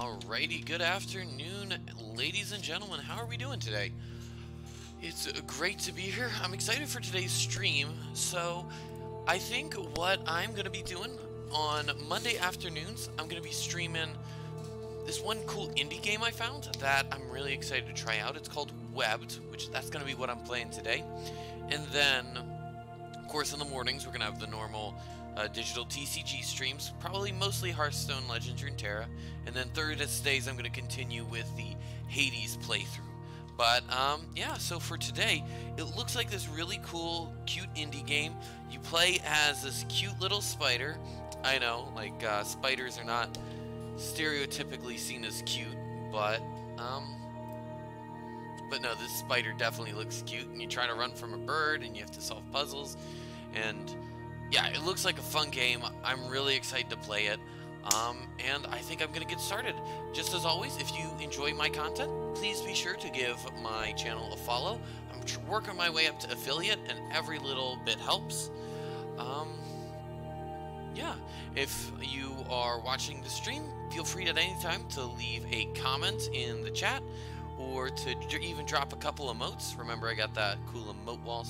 Alrighty, good afternoon, ladies and gentlemen. How are we doing today? It's uh, great to be here. I'm excited for today's stream. So, I think what I'm going to be doing on Monday afternoons, I'm going to be streaming this one cool indie game I found that I'm really excited to try out. It's called Webbed, which that's going to be what I'm playing today. And then, of course, in the mornings, we're going to have the normal uh, digital TCG streams, probably mostly Hearthstone, Legends, Runeterra, and then Thursdays I'm going to continue with the Hades playthrough. But um, yeah, so for today, it looks like this really cool, cute indie game. You play as this cute little spider. I know, like uh, spiders are not stereotypically seen as cute, but um, but no, this spider definitely looks cute. And you try to run from a bird, and you have to solve puzzles, and yeah, it looks like a fun game. I'm really excited to play it. Um, and I think I'm going to get started. Just as always, if you enjoy my content, please be sure to give my channel a follow. I'm working my way up to affiliate, and every little bit helps. Um, yeah, if you are watching the stream, feel free at any time to leave a comment in the chat or to even drop a couple emotes. Remember, I got that cool emote wall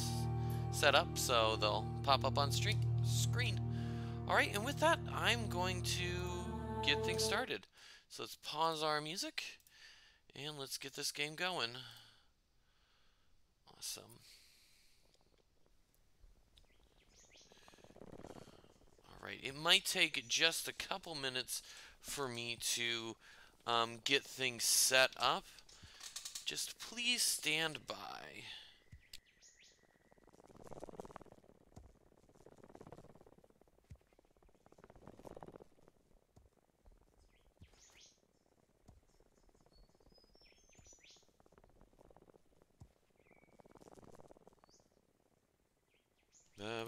set up, so they'll pop up on stream screen. Alright, and with that, I'm going to get things started. So let's pause our music, and let's get this game going. Awesome. Alright, it might take just a couple minutes for me to um, get things set up. Just please stand by. Um,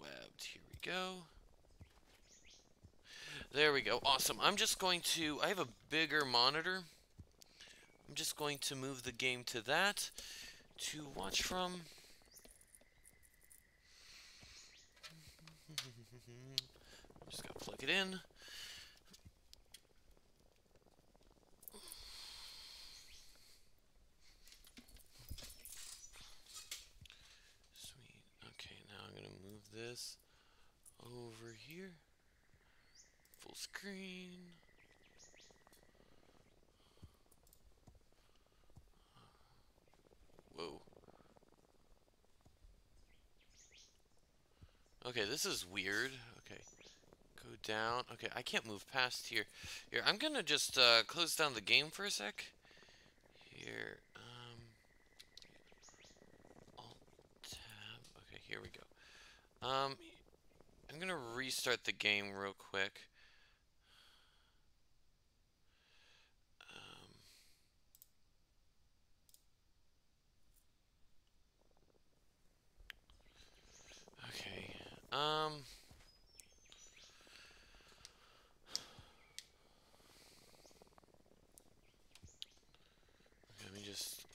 webbed, here we go. There we go, awesome. I'm just going to, I have a bigger monitor. I'm just going to move the game to that to watch from. just gotta plug it in. This over here. Full screen. Whoa. Okay, this is weird. Okay. Go down. Okay, I can't move past here. Here, I'm gonna just uh, close down the game for a sec. Here. Um, Alt tab. Okay, here we go. Um, I'm gonna restart the game real quick. Um, okay. Um. Let me just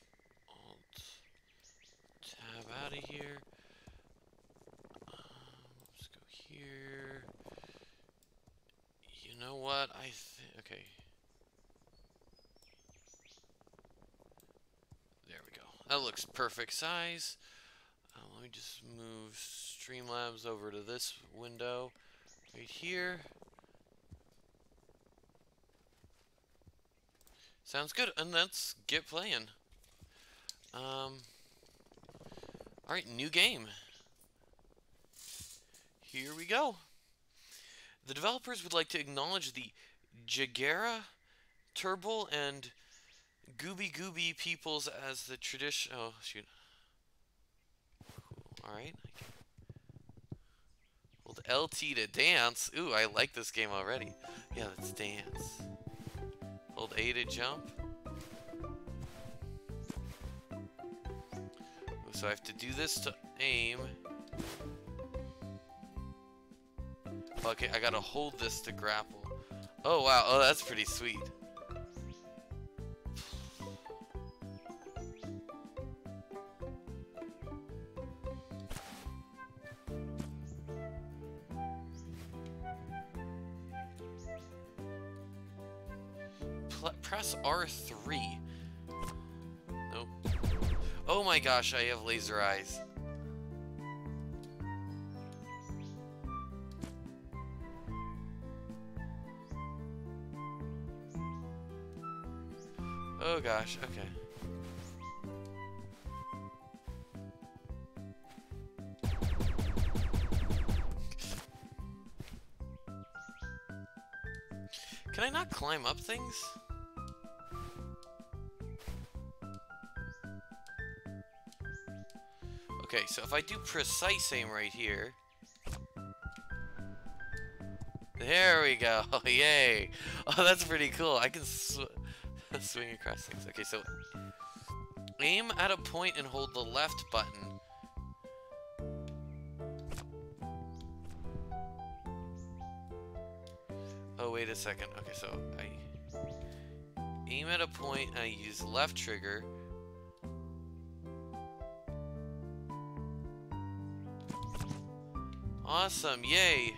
alt tab out of here. What? I think... Okay. There we go. That looks perfect size. Uh, let me just move Streamlabs over to this window right here. Sounds good, and let's get playing. Um, Alright, new game. Here we go. The developers would like to acknowledge the Jagera, Turrbal, and Gubbi Gubbi peoples as the tradition. Oh, shoot. Cool. Alright. Hold LT to dance. Ooh, I like this game already. Yeah, let's dance. Hold A to jump. So I have to do this to aim. Okay, I gotta hold this to grapple. Oh wow, oh that's pretty sweet. press R3. Nope. Oh my gosh, I have laser eyes. Oh gosh, okay. Can I not climb up things? Okay, so if I do precise aim right here... There we go! Yay! Oh, that's pretty cool. I can swing across things. Okay, so... Aim at a point and hold the left button. Oh, wait a second. Okay, so I aim at a point and I use left trigger. Awesome, yay!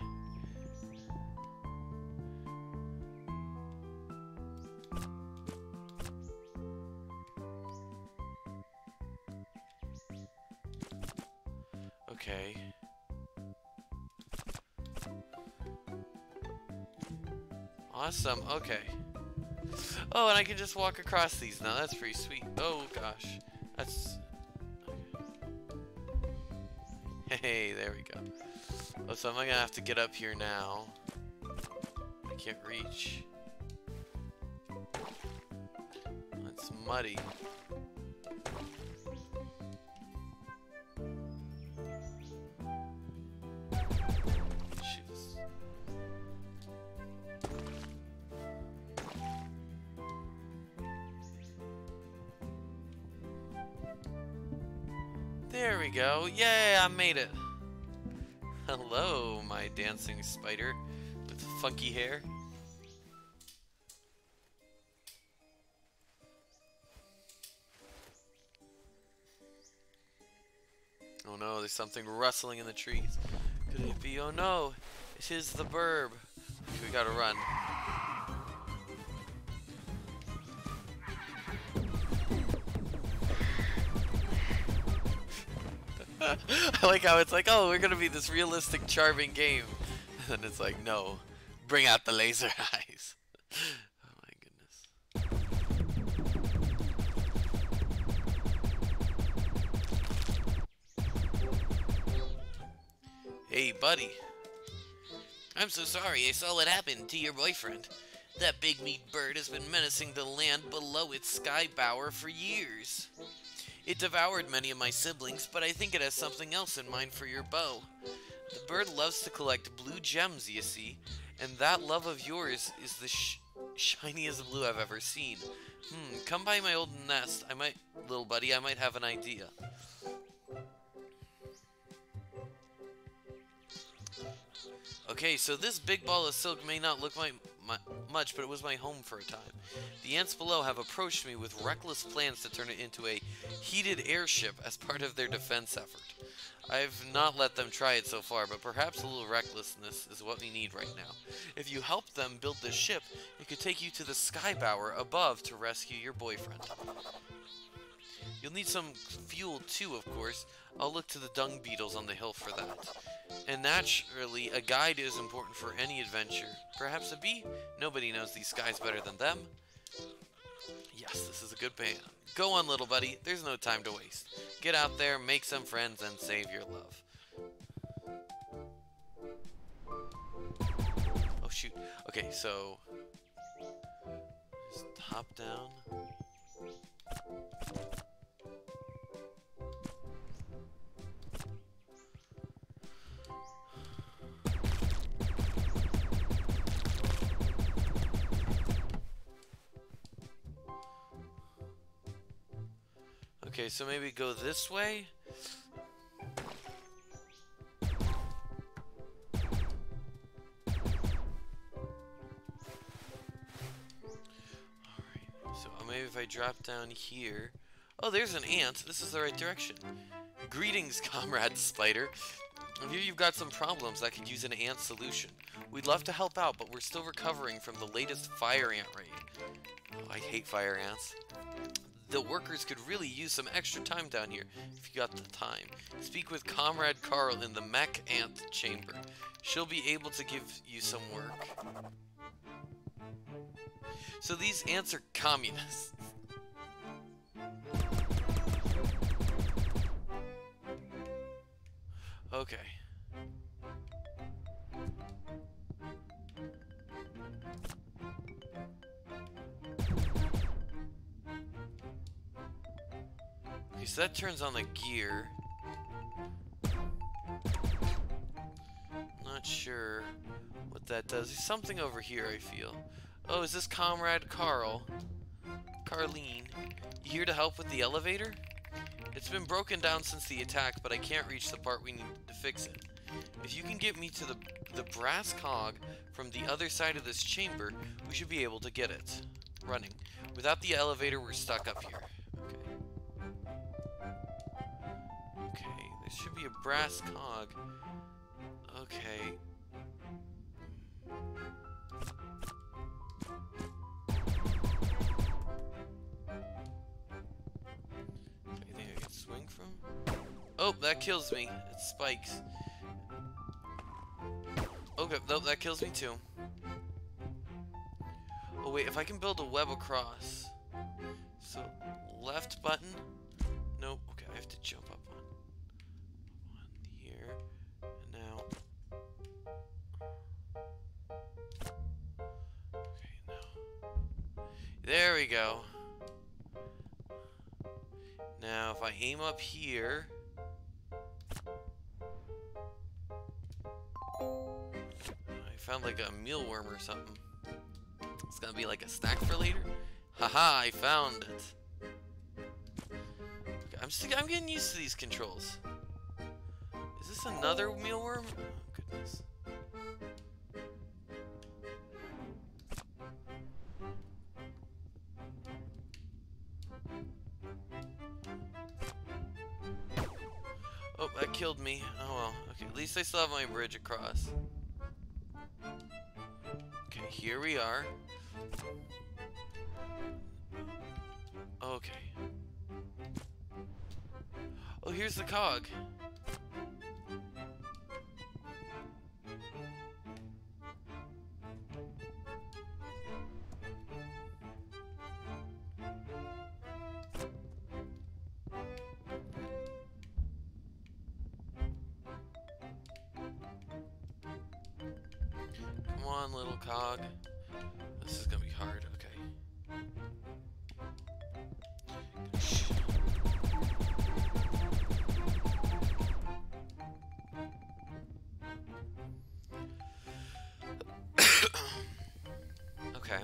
Awesome, okay. Oh, and I can just walk across these now. That's pretty sweet. Oh, gosh. That's... Hey, there we go. Oh, so am gonna have to get up here now? I can't reach. It's muddy. There we go. Yay, I made it. Hello, my dancing spider with funky hair. Oh no, there's something rustling in the trees. Could it be? Oh no, it is the burb. We gotta run. I like how it's like, oh, we're gonna be this realistic, charming game. And then it's like, no, bring out the laser eyes. oh my goodness. Hey, buddy. I'm so sorry I saw what happened to your boyfriend. That big meat bird has been menacing the land below its sky bower for years. It devoured many of my siblings, but I think it has something else in mind for your bow. The bird loves to collect blue gems, you see, and that love of yours is the sh shiniest blue I've ever seen. Hmm, come by my old nest. I might, little buddy, I might have an idea. Okay, so this big ball of silk may not look my, my, much, but it was my home for a time. The ants below have approached me with reckless plans to turn it into a heated airship as part of their defense effort. I've not let them try it so far, but perhaps a little recklessness is what we need right now. If you help them build this ship, it could take you to the sky bower above to rescue your boyfriend. You'll need some fuel too, of course. I'll look to the dung beetles on the hill for that. And naturally, a guide is important for any adventure. Perhaps a bee? Nobody knows these skies better than them. Yes, this is a good plan. Go on, little buddy. There's no time to waste. Get out there, make some friends, and save your love. Oh, shoot. Okay, so... Just hop down. Okay, so maybe go this way? Alright, so uh, maybe if I drop down here... Oh, there's an ant. This is the right direction. Greetings, comrade spider. I hear you've got some problems that could use an ant solution. We'd love to help out, but we're still recovering from the latest fire ant raid. Oh, I hate fire ants the workers could really use some extra time down here, if you got the time. Speak with Comrade Carl in the Mech Ant Chamber. She'll be able to give you some work. So these ants are communists. Okay. Okay, so that turns on the gear. Not sure what that does. There's something over here, I feel. Oh, is this Comrade Carl? Carlene. You here to help with the elevator? It's been broken down since the attack, but I can't reach the part we need to fix it. If you can get me to the, the brass cog from the other side of this chamber, we should be able to get it. Running. Without the elevator, we're stuck up here. Should be a brass cog. Okay. Anything I can swing from? Oh, that kills me. It spikes. Okay, nope, that kills me too. Oh wait, if I can build a web across. So, left button. Nope, okay, I have to jump up on. We go. Now, if I aim up here... I found like a mealworm or something. It's gonna be like a snack for later. Haha, I found it. I'm, just, I'm getting used to these controls. Is this another mealworm? Me. Oh well. Okay, at least I still have my bridge across. Okay, here we are. Okay. Oh, here's the cog. Cog. This is gonna be hard, okay. okay.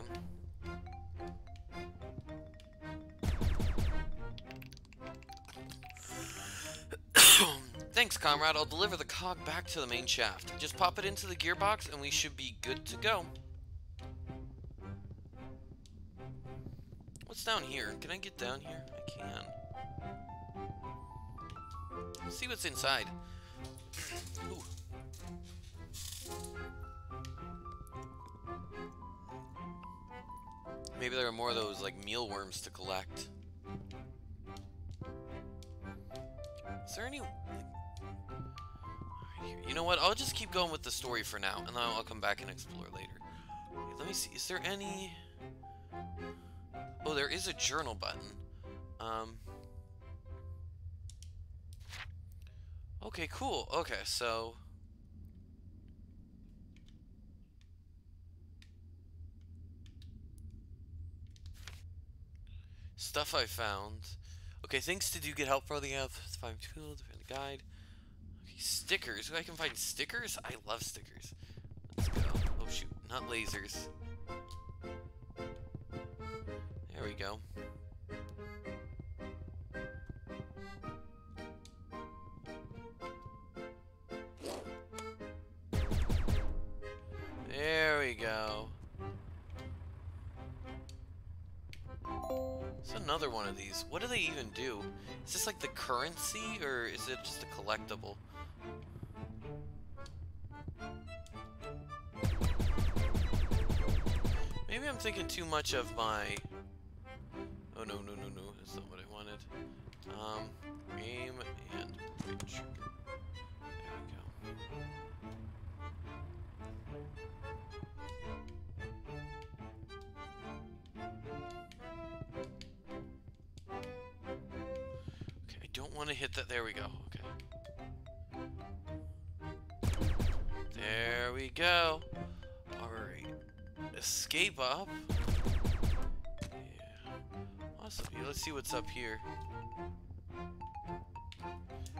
Thanks, comrade. I'll deliver the cog back to the main shaft. Just pop it into the gearbox and we should be good to go. What's down here? Can I get down here? I can. Let's see what's inside. Ooh. Maybe there are more of those, like, mealworms to collect. Is there any... Like, you know what? I'll just keep going with the story for now, and then I'll come back and explore later. let me see. Is there any... Oh, there is a journal button. Um, okay, cool. Okay, so... Stuff I found. Okay, things to do, get help for the app, find tool, defend the guide. Stickers. I can find stickers? I love stickers. Let's go. Oh shoot, not lasers. There we go. There we go. It's another one of these. What do they even do? Is this like the currency, or is it just a collectible? I'm thinking too much of my... Oh, no, no, no, no. That's not what I wanted. Um, aim and reach. There we go. Okay, I don't want to hit that. There we go. Okay. There we go. Escape up. Yeah. Awesome. Let's see what's up here.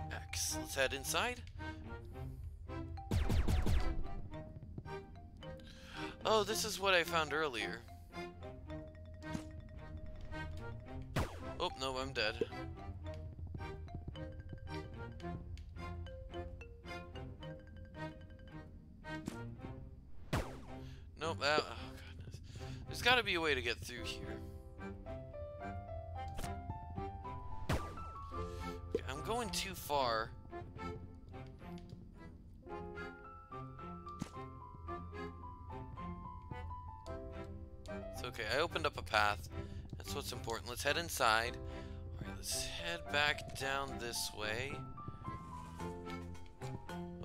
X. Let's head inside. Oh, this is what I found earlier. Oh, no, I'm dead. Gotta be a way to get through here. I'm going too far. It's okay, I opened up a path. That's what's important. Let's head inside. Alright, let's head back down this way.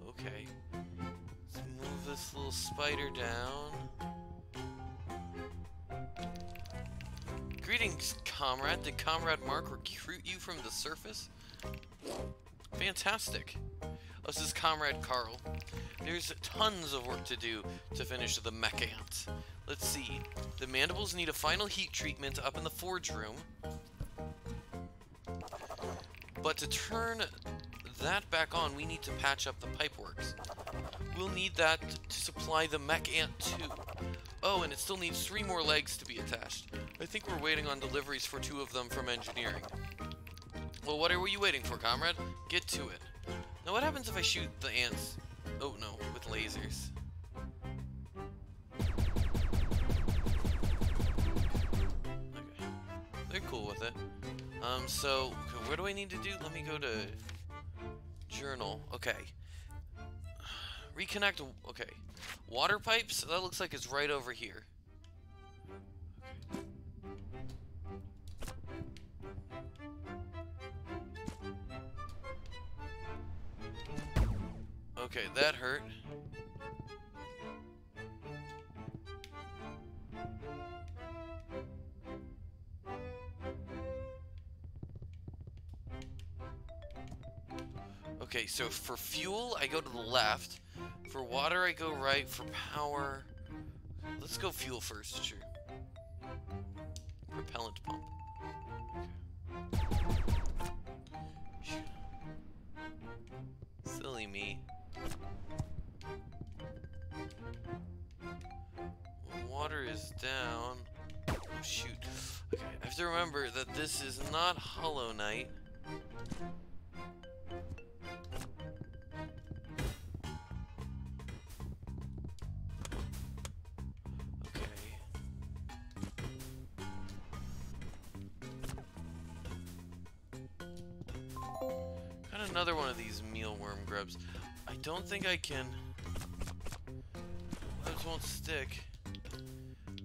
Okay. Let's move this little spider down. Greetings, comrade. Did Comrade Mark recruit you from the surface? Fantastic. This is Comrade Carl. There's tons of work to do to finish the mech ant. Let's see. The mandibles need a final heat treatment up in the forge room. But to turn that back on, we need to patch up the pipeworks. We'll need that to supply the mech ant too. Oh, and it still needs three more legs to be attached. I think we're waiting on deliveries for two of them from engineering. Well, what are you waiting for, comrade? Get to it. Now, what happens if I shoot the ants? Oh, no, with lasers. Okay. They're cool with it. Um, so, where do I need to do? Let me go to journal. Okay. Reconnect, okay. Water pipes, that looks like it's right over here. Okay, that hurt. Okay, so for fuel, I go to the left. For water, I go right. For power, let's go fuel first, sure. Propellant pump. Silly me. Down. Oh, shoot. Okay, I have to remember that this is not Hollow Knight. Another one of these mealworm grubs. I don't think I can... Those won't stick.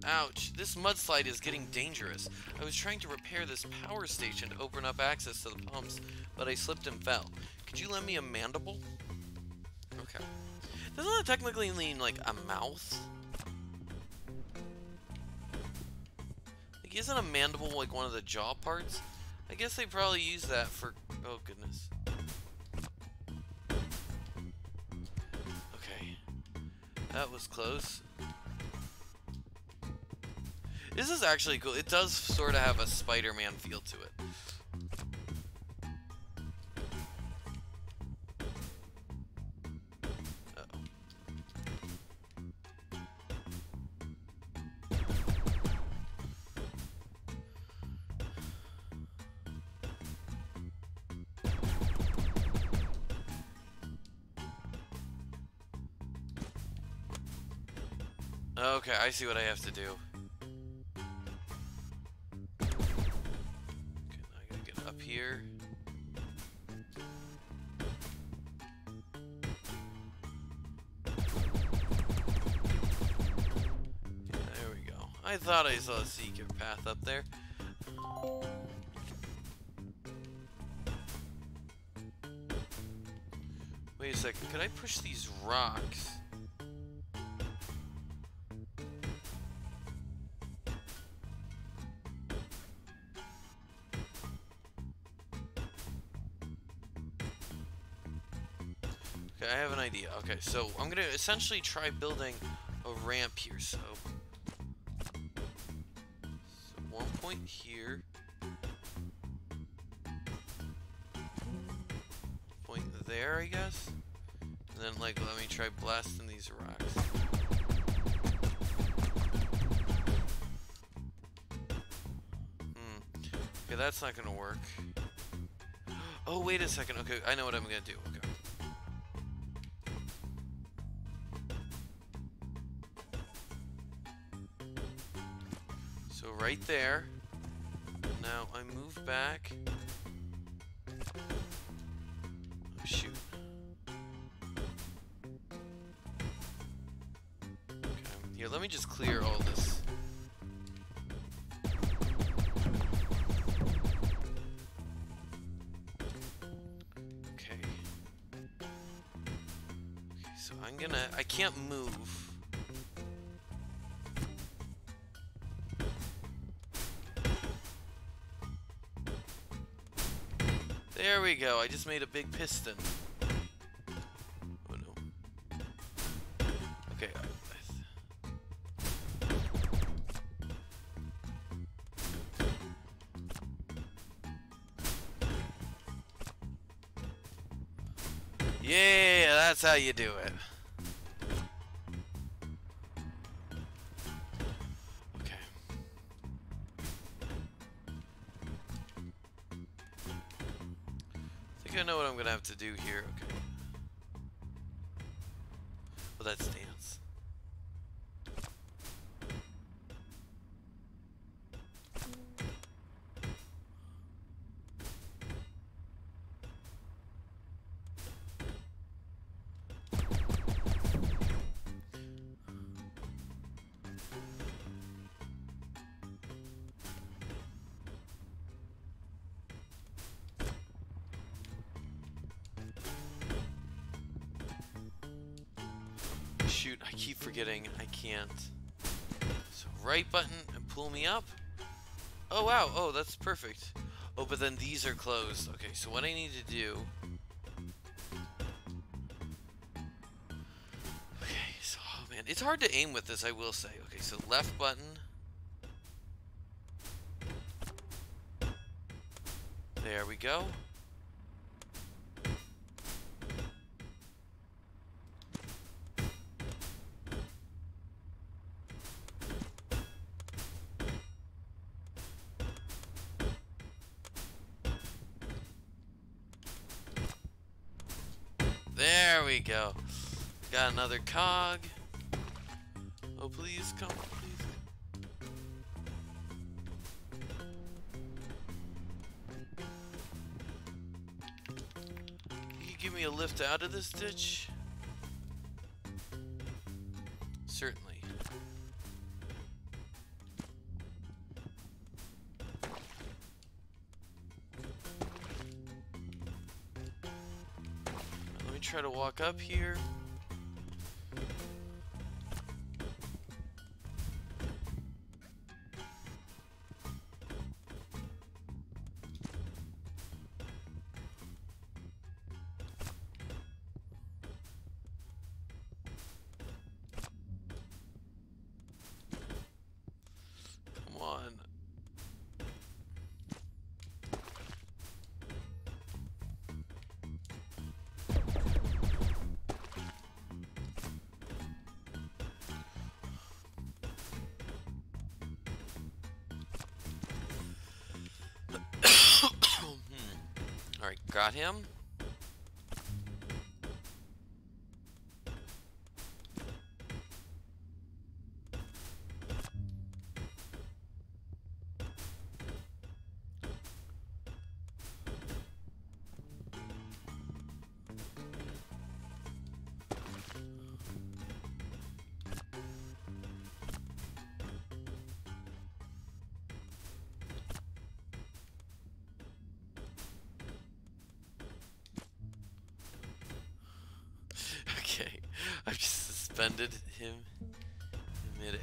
Ouch, this mudslide is getting dangerous. I was trying to repair this power station to open up access to the pumps, but I slipped and fell. Could you lend me a mandible? Okay. Doesn't that technically mean, like, a mouth? Like, isn't a mandible like one of the jaw parts? I guess they probably use that for... Oh, goodness. Okay. That was close. This is actually cool. It does sort of have a Spider-Man feel to it. Okay, I see what I have to do. Thought I saw a secret path up there. Wait a second, could I push these rocks? Okay, I have an idea. Okay, so I'm gonna essentially try building a ramp here. So, try blasting these rocks. Hmm. Okay, that's not gonna work. Oh, wait a second. Okay, I know what I'm gonna do. Okay. So right there. Now I move back. Can't move. There we go. I just made a big piston. Oh no. Okay. uh, Yeah, that's how you do it. Do here. Okay. Can't. So right button and pull me up. Oh wow, oh that's perfect. Oh, but then these are closed. Okay, so what I need to do... Okay, so, oh man, it's hard to aim with this, I will say. Okay, so left button. There we go. Go. Got another cog. Oh, please come, please. Can you give me a lift out of this ditch? Try to walk up here.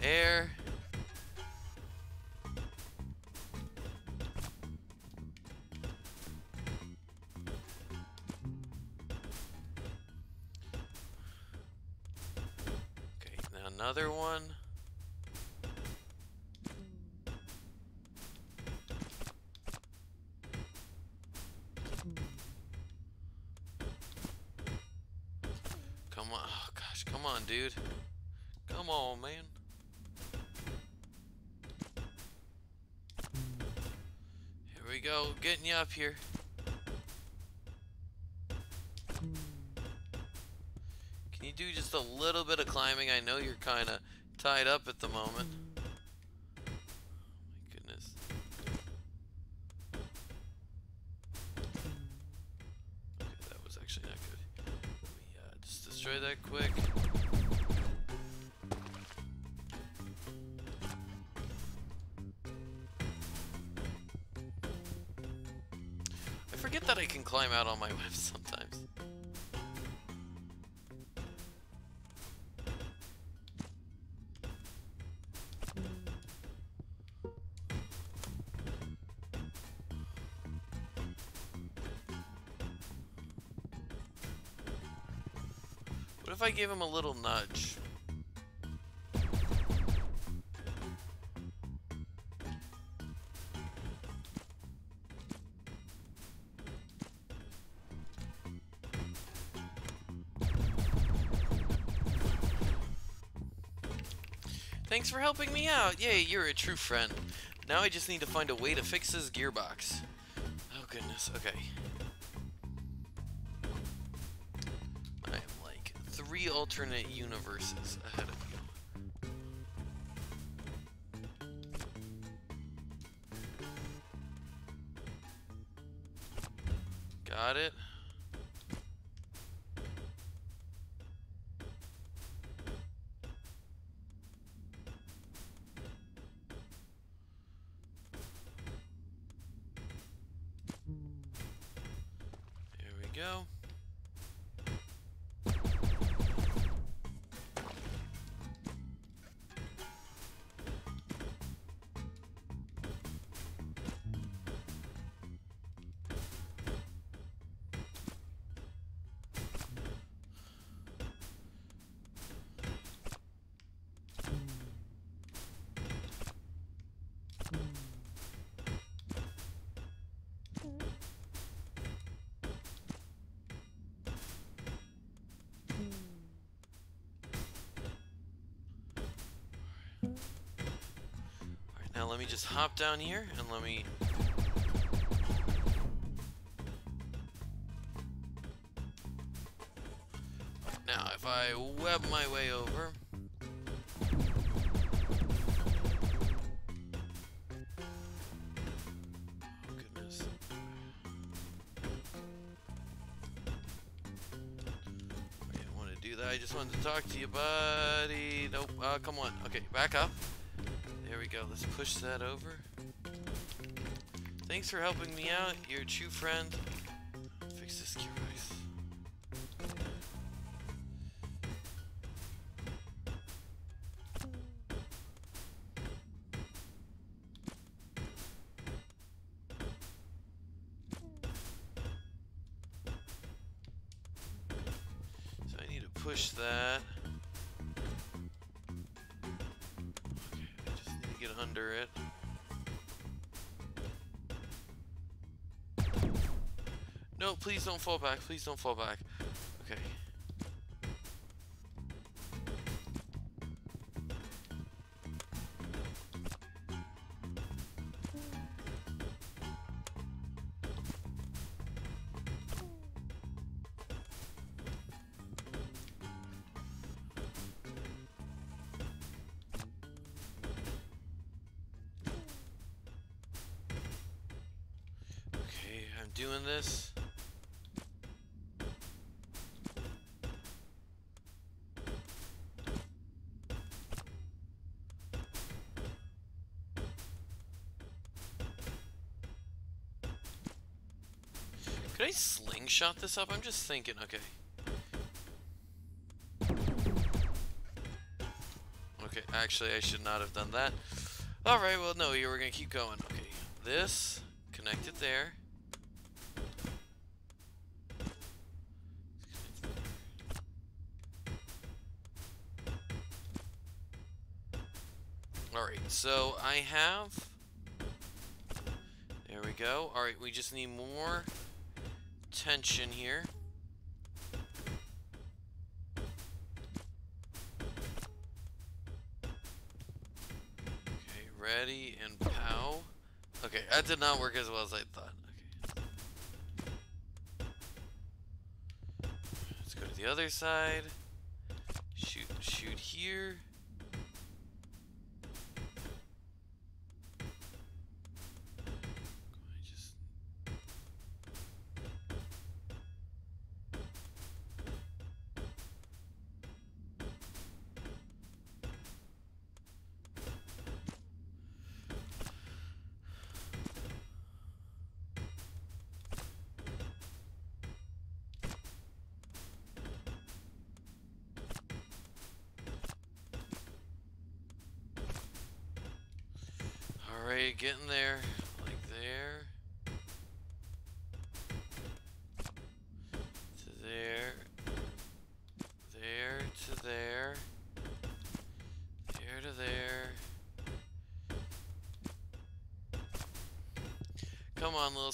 In getting you up here. Can you do just a little bit of climbing? I know you're kind of tied up at the moment. What if I gave him a little nudge? Thanks for helping me out. Yay, you're a true friend. Now I just need to find a way to fix this gearbox. Oh goodness, okay. Alternate universes ahead of let me just hop down here and let me... Now, if I web my way over... Oh, goodness. I want to do that. I just wanted to talk to you, buddy. Nope. Uh, come on. Okay, back up. We go. Let's push that over. Thanks for helping me out. You're a true friend. Don't fall back. Please don't fall back. Slingshot this up? I'm just thinking, okay. Okay, actually I should not have done that. Alright, well no, we're gonna keep going. Okay, this, connected there. Alright, so I have... There we go. Alright, we just need more tension here. Okay, ready and pow. Okay, that did not work as well as I thought. Okay. Let's go to the other side. Shoot, shoot here.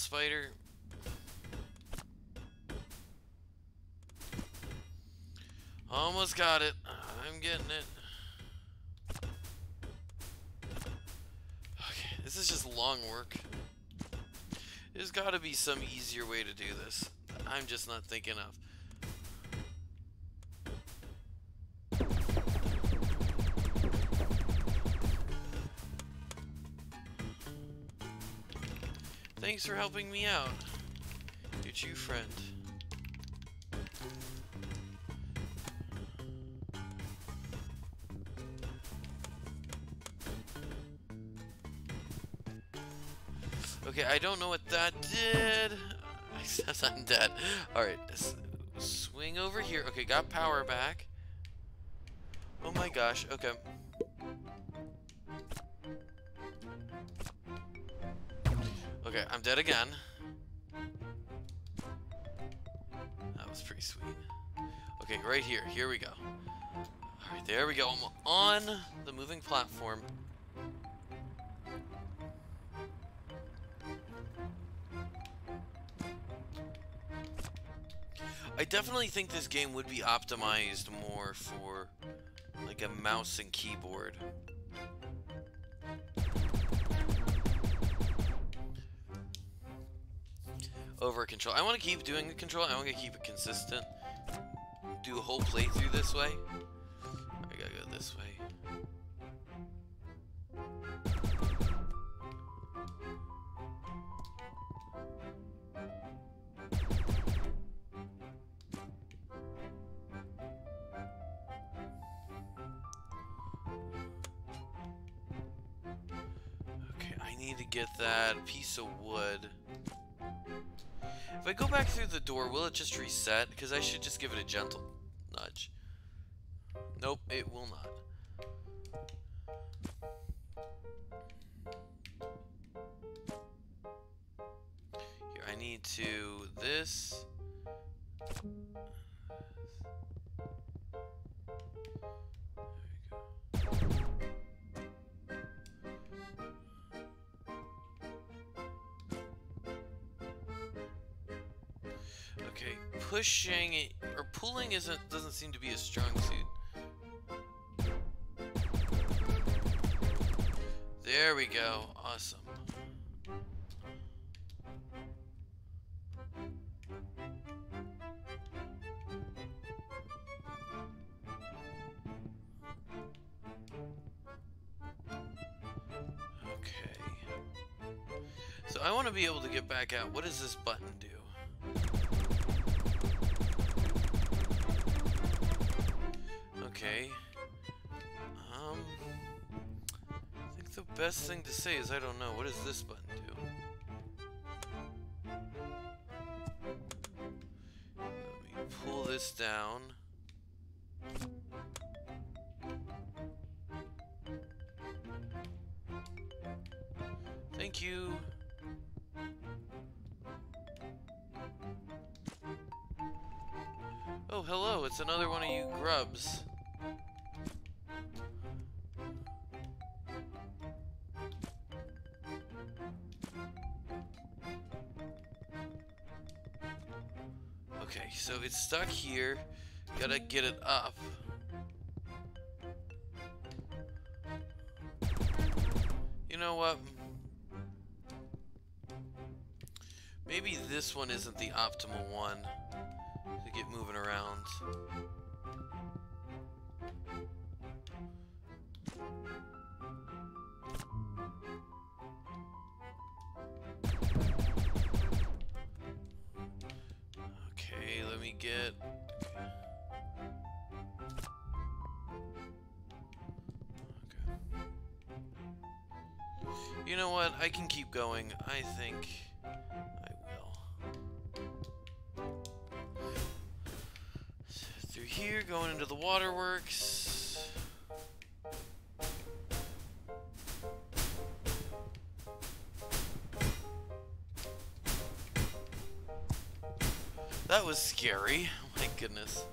Little spider. Almost got it. I'm getting it. Okay, This is just long work. There's got to be some easier way to do this. I'm just not thinking of. Thanks for helping me out. Your true friend. Okay, I don't know what that did. Except I'm dead. Alright, swing over here. Okay, got power back. Oh my gosh, okay. Dead again. That was pretty sweet. Okay, right here. Here we go. Alright, there we go. I'm on the moving platform. I definitely think this game would be optimized more for like a mouse and keyboard. Over control. I want to keep doing the control. I want to keep it consistent. Do a whole playthrough this way. Reset? Because I should just give it a gentle nudge. Nope, it will not. Here, I need to... this... Okay, pushing or pulling isn't doesn't seem to be a strong suit. There we go. Awesome. Okay. So I want to be able to get back out. What is this button to say is I don't know. What does this button do? Let me pull this down. Thank you. Oh, hello, it's another one of you grubs. It's stuck here. Gotta get it up. You know what? Maybe this one isn't the optimal one to get moving around. You know what? I can keep going. I think I will. Through here, going into the waterworks. That was scary. Oh my goodness.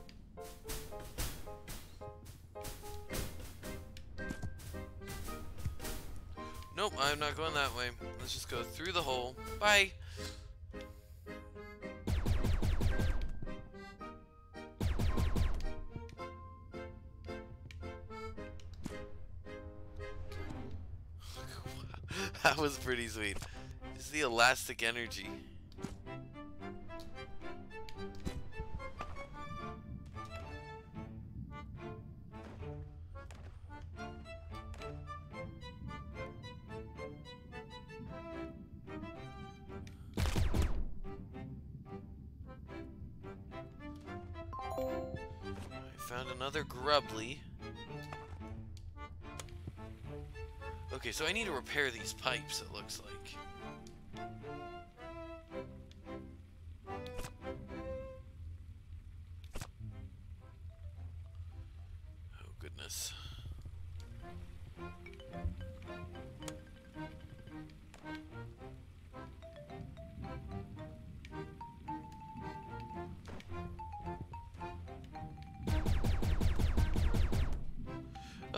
Nope, I'm not going that way. Let's just go through the hole. Bye! that was pretty sweet. Just the elastic energy. Found another Grubly. Okay, so I need to repair these pipes, it looks like. Oh, goodness.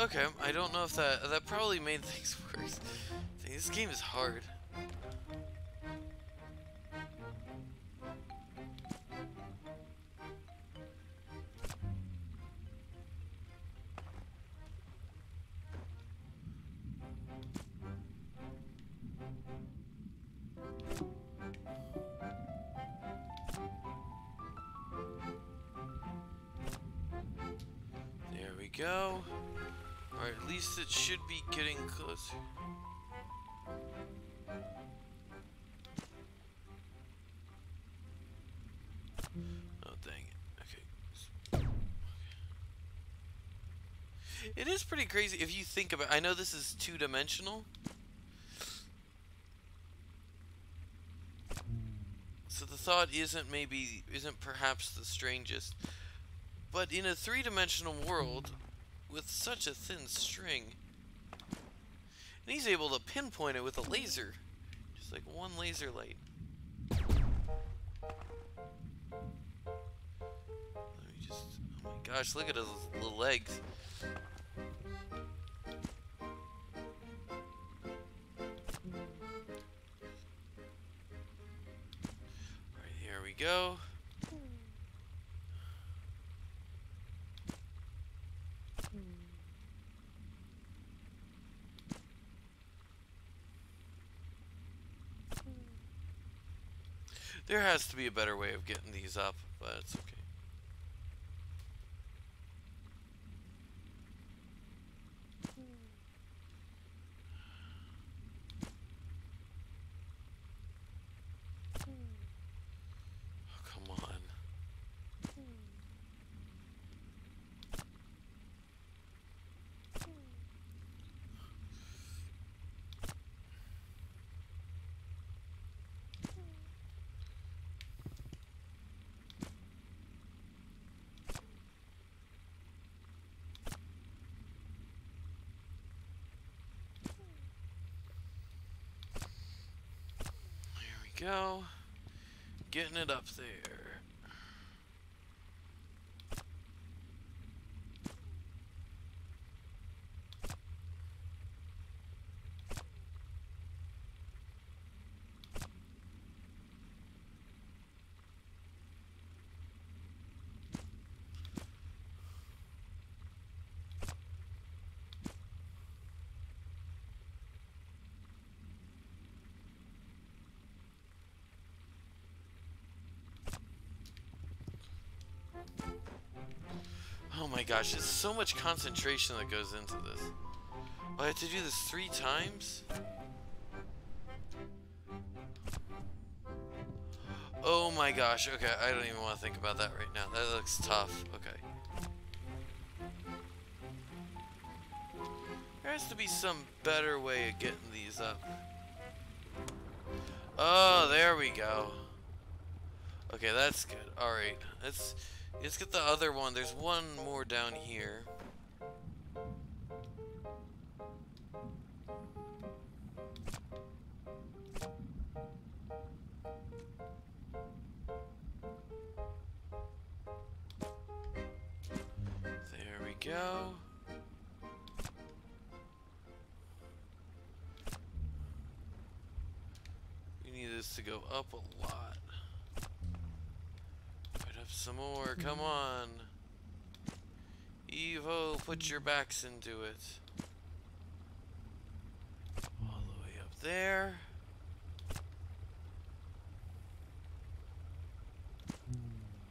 Okay, I don't know if that that probably made things worse. This game is hard. There we go. Or at least it should be getting closer. Oh, dang it. Okay. It is pretty crazy if you think about it. I know this is two-dimensional. So the thought isn't maybe, isn't perhaps the strangest. But in a three-dimensional world, with such a thin string. And he's able to pinpoint it with a laser. Just like one laser light. Let me just... Oh my gosh, look at his little legs. Here we go. There has to be a better way of getting these up, but it's okay. Go. Getting it up there. Oh my gosh, there's so much concentration that goes into this. Oh, I have to do this three times? Oh my gosh, okay, I don't even want to think about that right now. That looks tough. Okay. There has to be some better way of getting these up. Oh, there we go. Okay, that's good. Alright, let's, let's get the other one. There's one more down here. There we go. We need this to go up a lot. Some more, come mm-hmm. on. Evo, put your backs into it. All the way up there.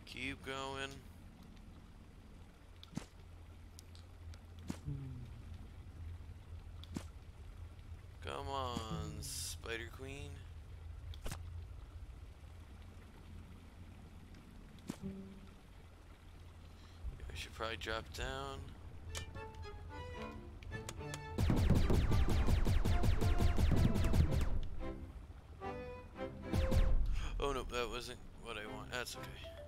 Keep going. Come on, Spider Queen. I should probably drop down. Oh no, that wasn't what I want. That's okay.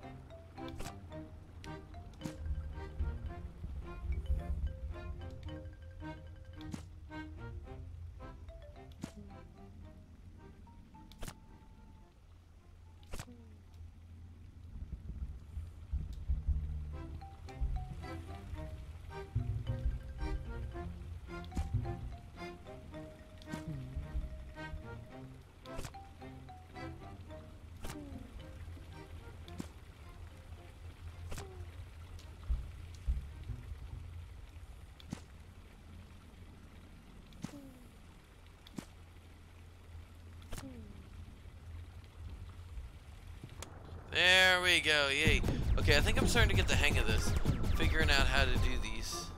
There we go, yay. Okay, I think I'm starting to get the hang of this. Figuring out how to do these.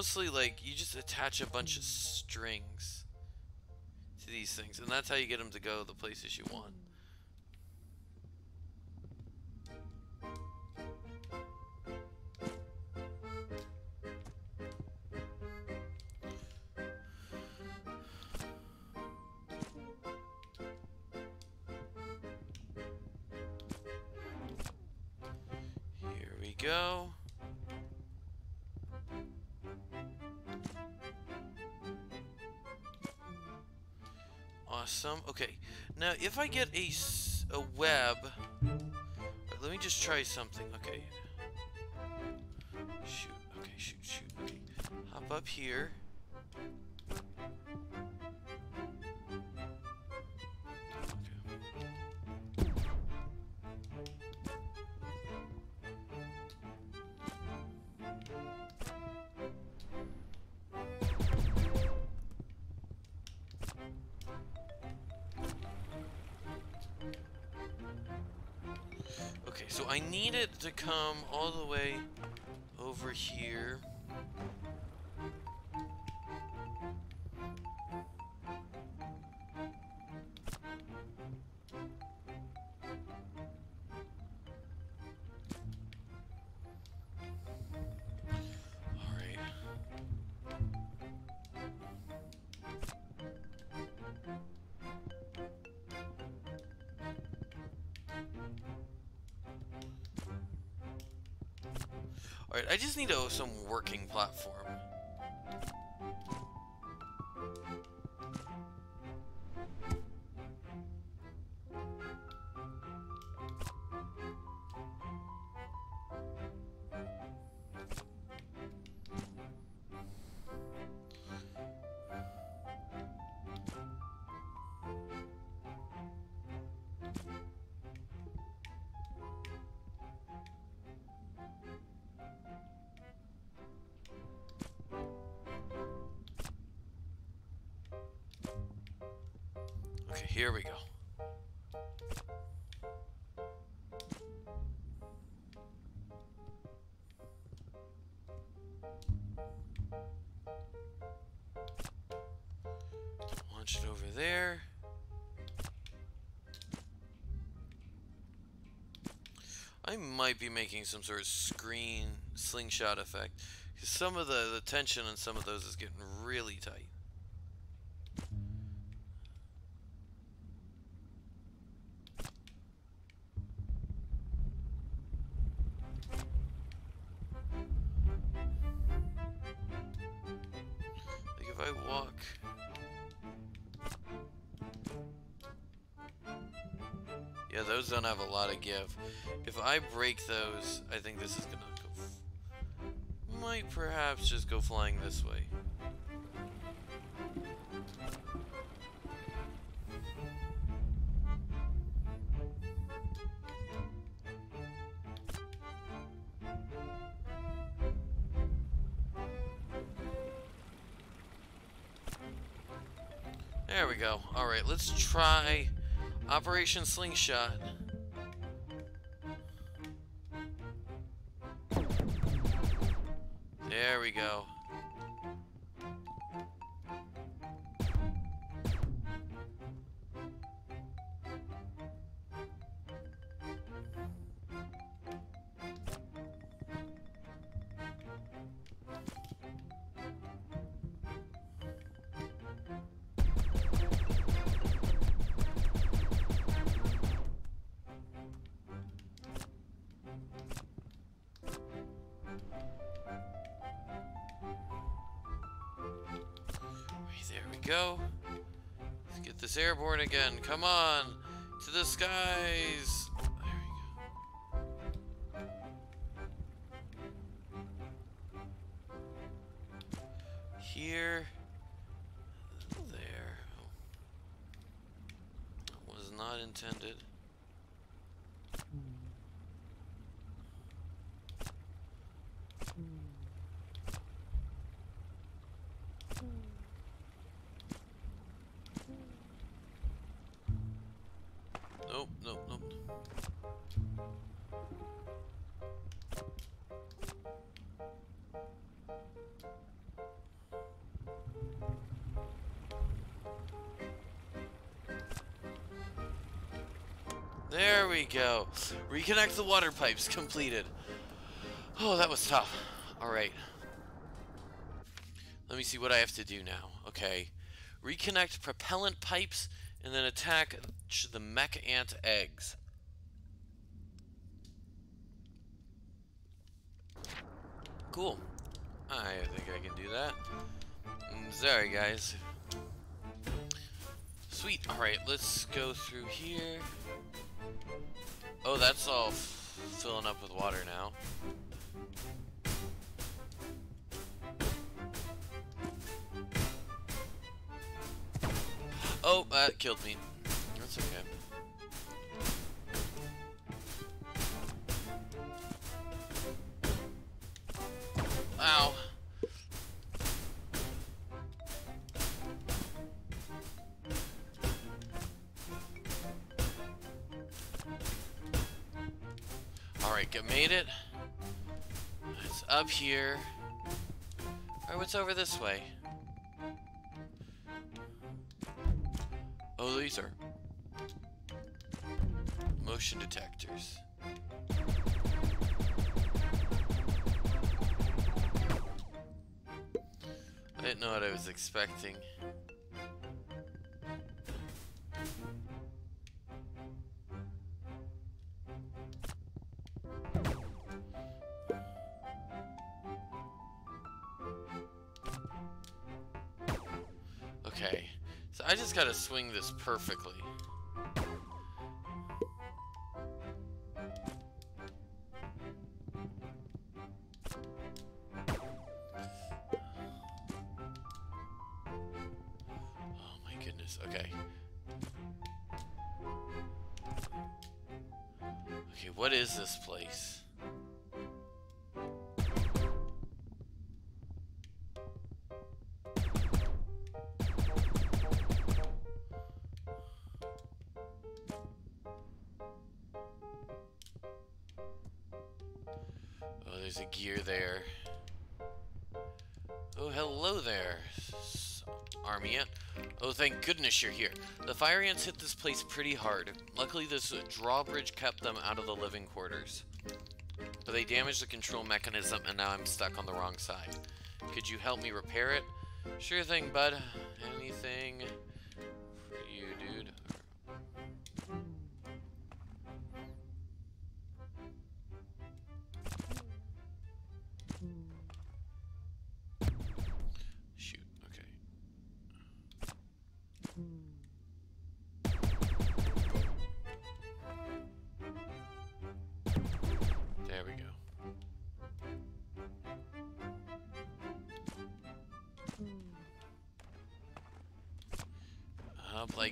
Mostly like you just attach a bunch of strings to these things, and that's how you get them to go the places you want. Now, if I get a, a web... Let me just try something. Okay. Shoot. Okay, shoot, shoot. Okay. Hop up here. To come all the way over here. Alright, I just need a, some working platform. Be making some sort of screen slingshot effect. Because some of the, the tension on some of those is getting really tight. Break those, I think this is gonna go... Might perhaps just go flying this way. There we go. Alright, let's try Operation Slingshot. Airborne again. Come on. To the skies. Go. Reconnect the water pipes completed. Oh, that was tough. Alright. Let me see what I have to do now. Okay. Reconnect propellant pipes and then attack the mech ant eggs. Cool. I think I can do that. Mm, Sorry, guys. Sweet. Alright, let's go through here. Oh, that's all filling up with water now. Oh, that killed me. Here. Alright, what's over this way? Oh, these are motion detectors. I didn't know what I was expecting. Swing this perfectly. You're here. The fire ants hit this place pretty hard. Luckily, this drawbridge kept them out of the living quarters. But they damaged the control mechanism, and now I'm stuck on the wrong side. Could you help me repair it? Sure thing, bud. Anything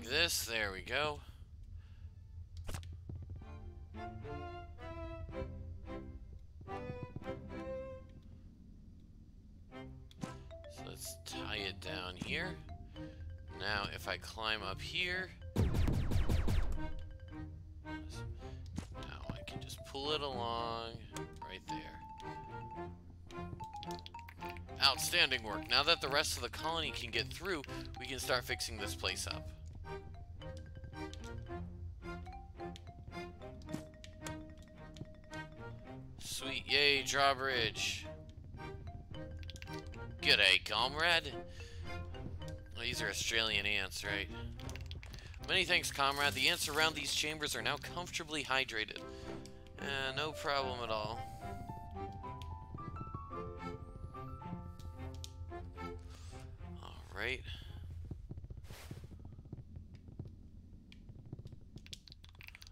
this, there we go. So let's tie it down here. Now if I climb up here, now I can just pull it along right there. Outstanding work. Now that the rest of the colony can get through, we can start fixing this place up. Sweet, yay, drawbridge. G'day, comrade. These are Australian ants, right? Many thanks, comrade. The ants around these chambers are now comfortably hydrated. Eh, no problem at all. Alright.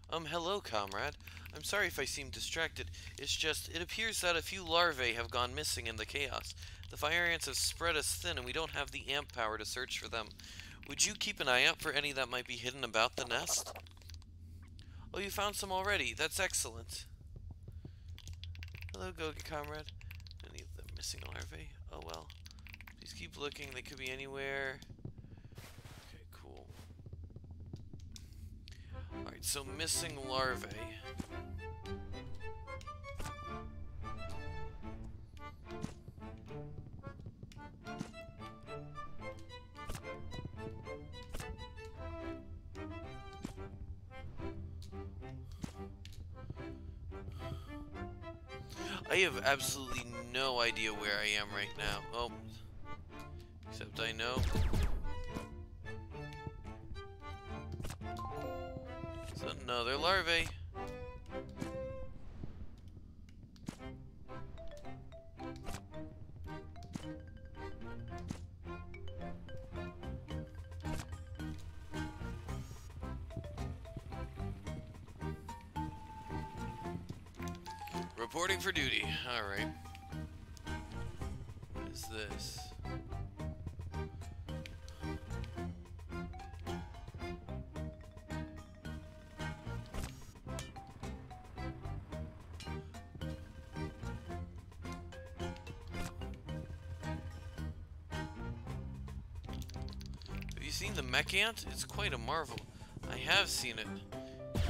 Um, hello, comrade. I'm sorry if I seem distracted. It's just, it appears that a few larvae have gone missing in the chaos. The fire ants have spread us thin, and we don't have the amp power to search for them. Would you keep an eye out for any that might be hidden about the nest? Oh, you found some already. That's excellent. Hello, Goga comrade. Any of the missing larvae? Oh well. Please keep looking. They could be anywhere. Okay, cool. Alright, so missing larvae. I have absolutely no idea where I am right now. Oh. Except I know. Another larvae. Reporting for duty. Alright. What is this? Ant? It's quite a marvel. I have seen it.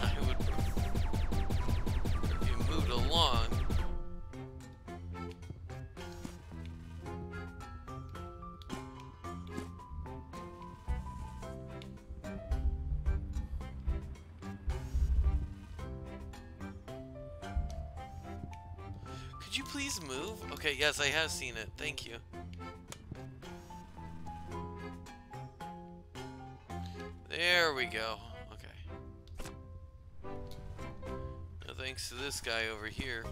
I would if moved along. Could you please move? Okay, yes, I have seen it. Thank you. There we go. Okay. No thanks to this guy over here.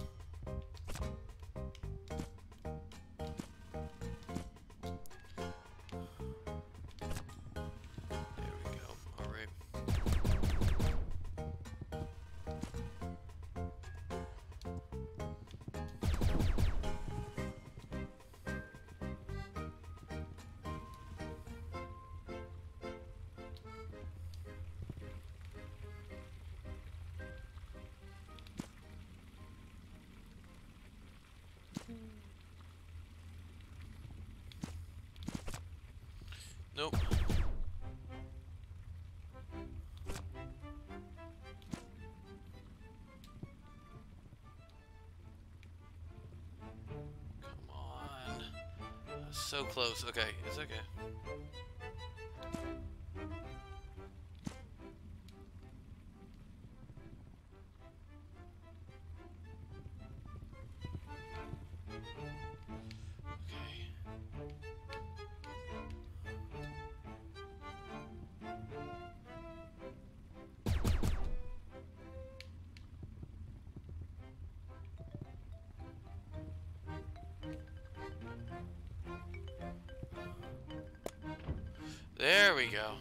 So close. Okay, it's okay. We go.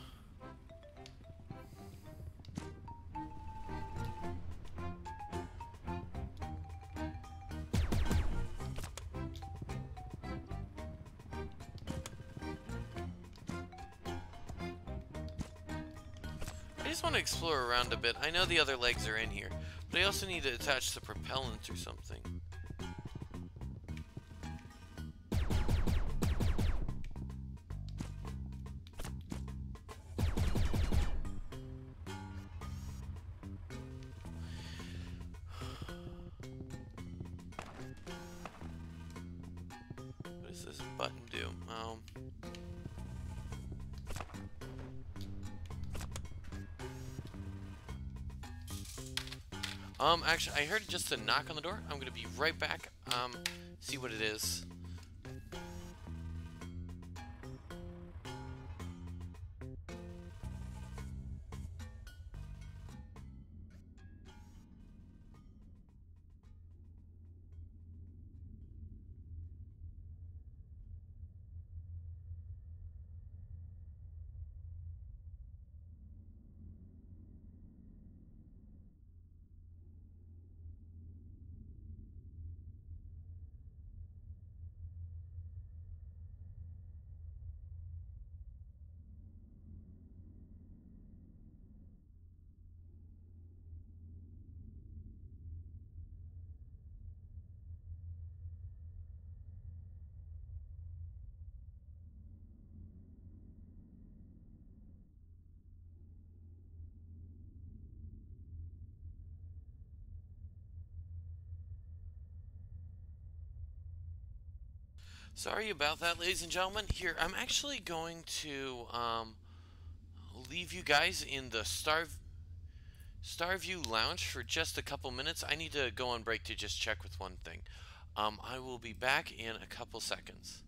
I just want to explore around a bit. I know the other legs are in here, but I also need to attach the propellant or something. I heard just a knock on the door. I'm gonna be right back. Um, see what it is. Sorry about that, ladies and gentlemen. Here, I'm actually going to um, leave you guys in the Star Starview Lounge for just a couple minutes. I need to go on break to just check with one thing. Um, I will be back in a couple seconds.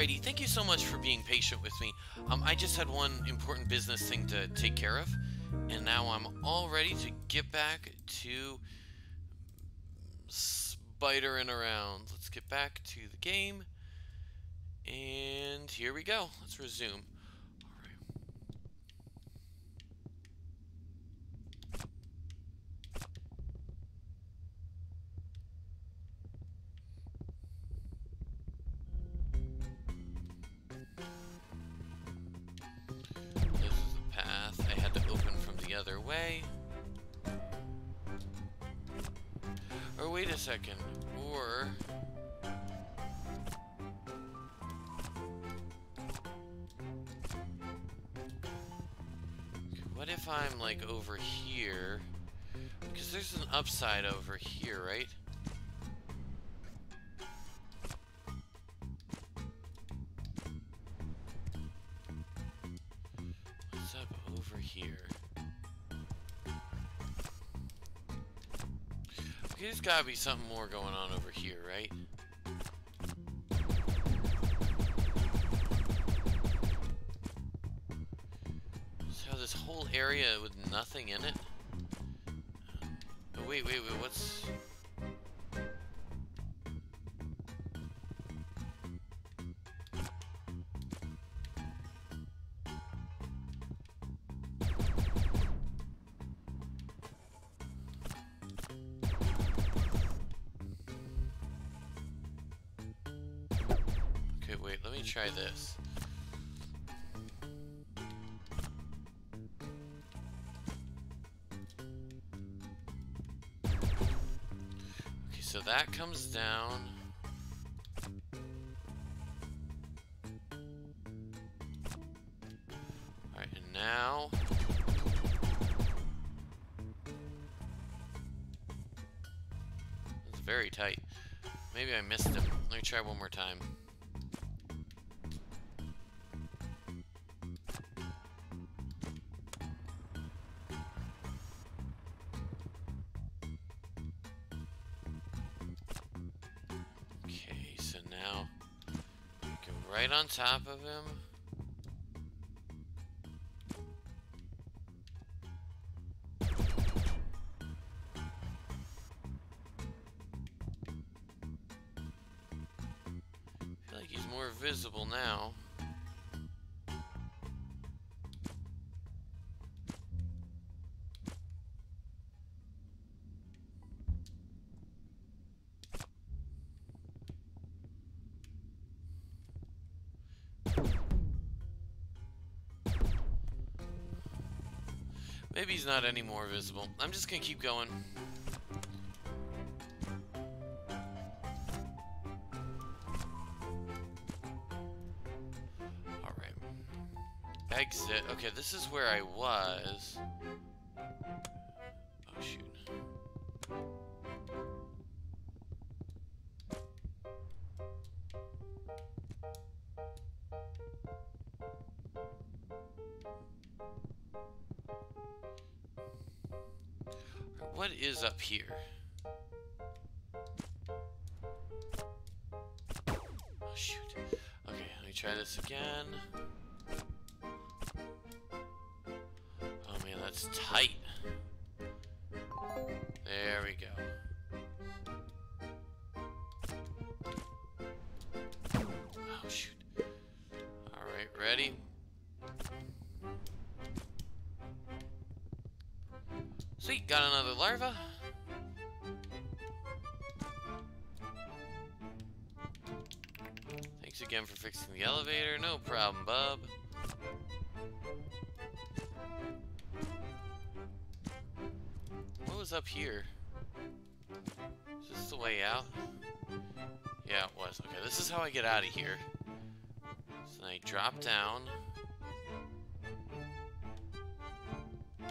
Alrighty, thank you so much for being patient with me. Um, I just had one important business thing to take care of, and now I'm all ready to get back to spidering around. Let's get back to the game, and here we go. Let's resume. Gotta be something more going on over here, right? So this whole area with nothing in it? Oh, wait, wait, wait, what's... comes down. Alright, and now... It's very tight. Maybe I missed him. Let me try one more time. Top of him. He's not any more visible. I'm just gonna keep going. Alright. Exit. Okay, this is where I was. Shoot. Alright, ready? Sweet, got another larva. Thanks again for fixing the elevator. No problem, bub. What was up here? Is this the way out? Yeah, it was. Okay, this is how I get out of here. So I drop down. Okay,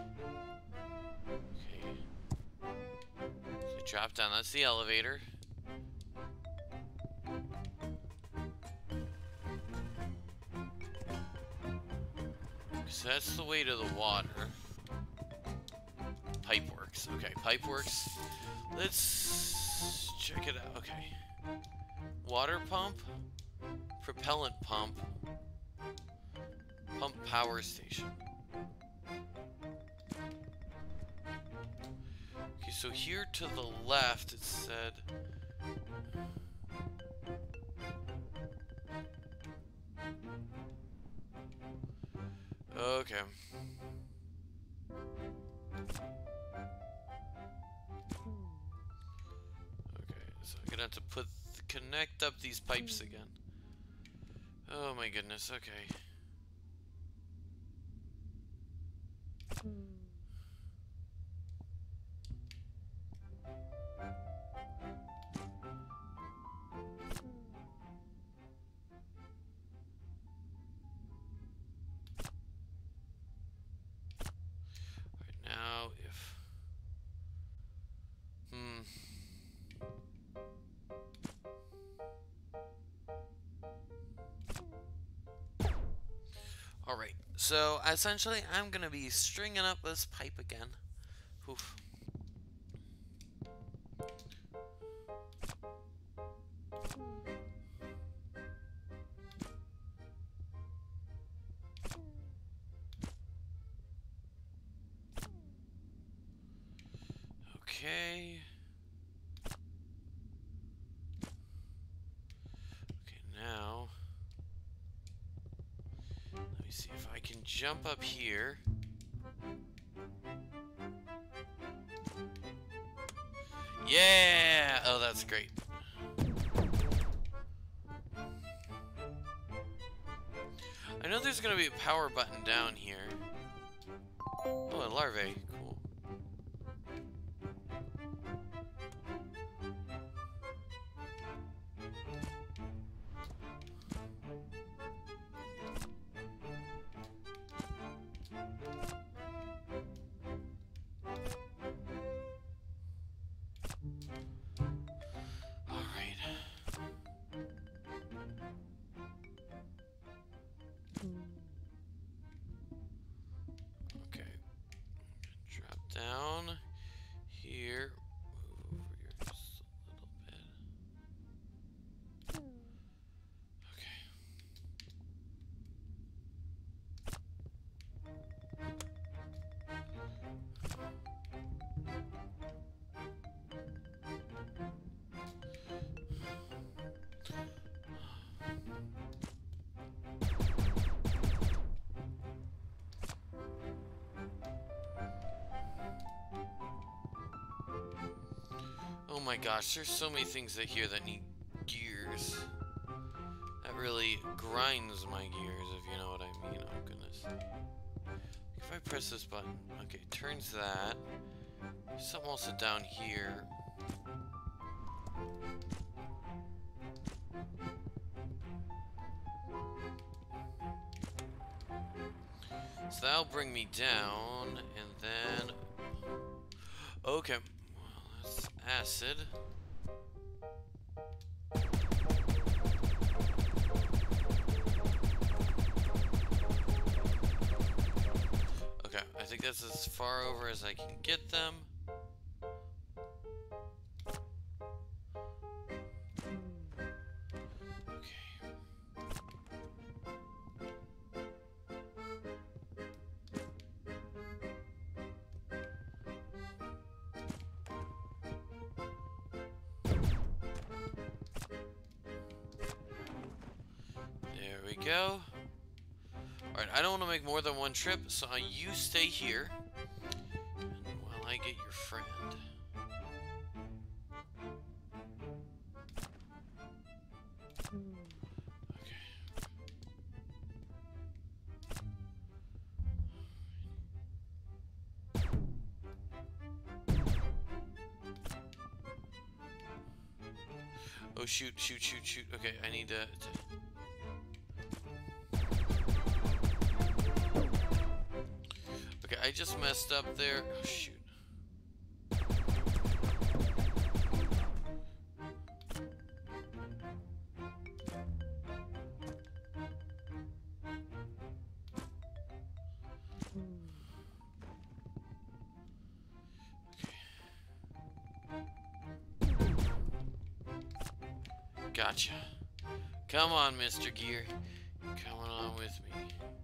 I Drop down, that's the elevator. So that's the way to the water. Pipe works. Okay, pipe works. Let's check it out. Okay. Water pump. Propellant pump. Pump power station. Okay, so here to the left it said... Okay. Okay, so I'm gonna have to put connect up these pipes again. Oh my goodness, okay. Right so essentially I'm going to be stringing up this pipe again. Oof. Jump up here. Yeah! Oh, that's great. I know there's gonna be a power button down here. Oh, a larvae. My gosh, there's so many things that here that need gears. That really grinds my gears, if you know what I mean. Oh goodness. If I press this button, okay, turns that. Something also down here. So that'll bring me down, and then... Okay, acid. Okay, I think that's as far over as I can get them. Make more than one trip, so you stay here. While I get your friend. Okay. Oh shoot, shoot, shoot, shoot. Okay, I need to... to... I just messed up there. Oh, shoot. Gotcha. Come on, Mr. Gear. Coming on with me.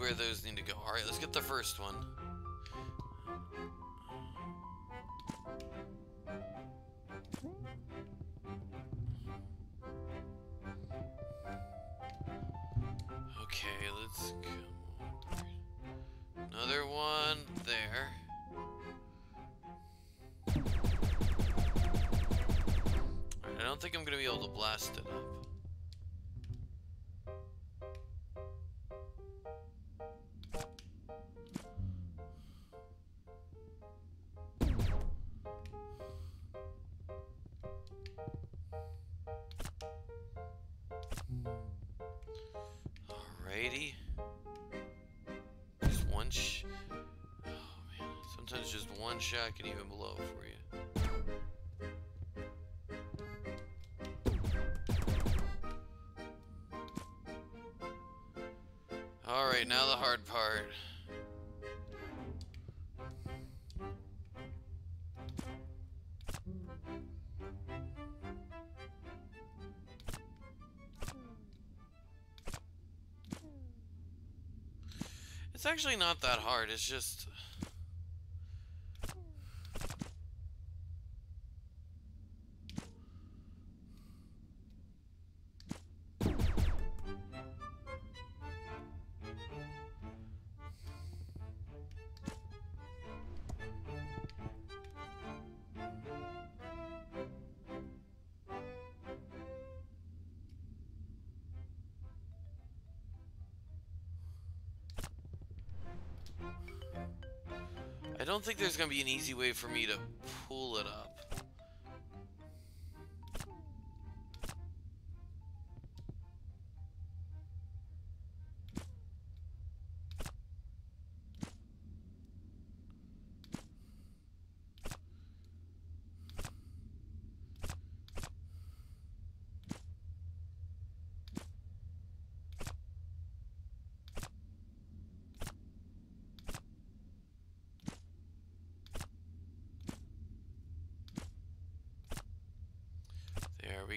Where those need to go. Alright, let's get the first one. Okay, let's. Another one there. I don't think I'm gonna be able to blast it up. Shot can even blow for you. Alright, now the hard part. It's actually not that hard, it's just... there's gonna be an easy way for me to pull it up.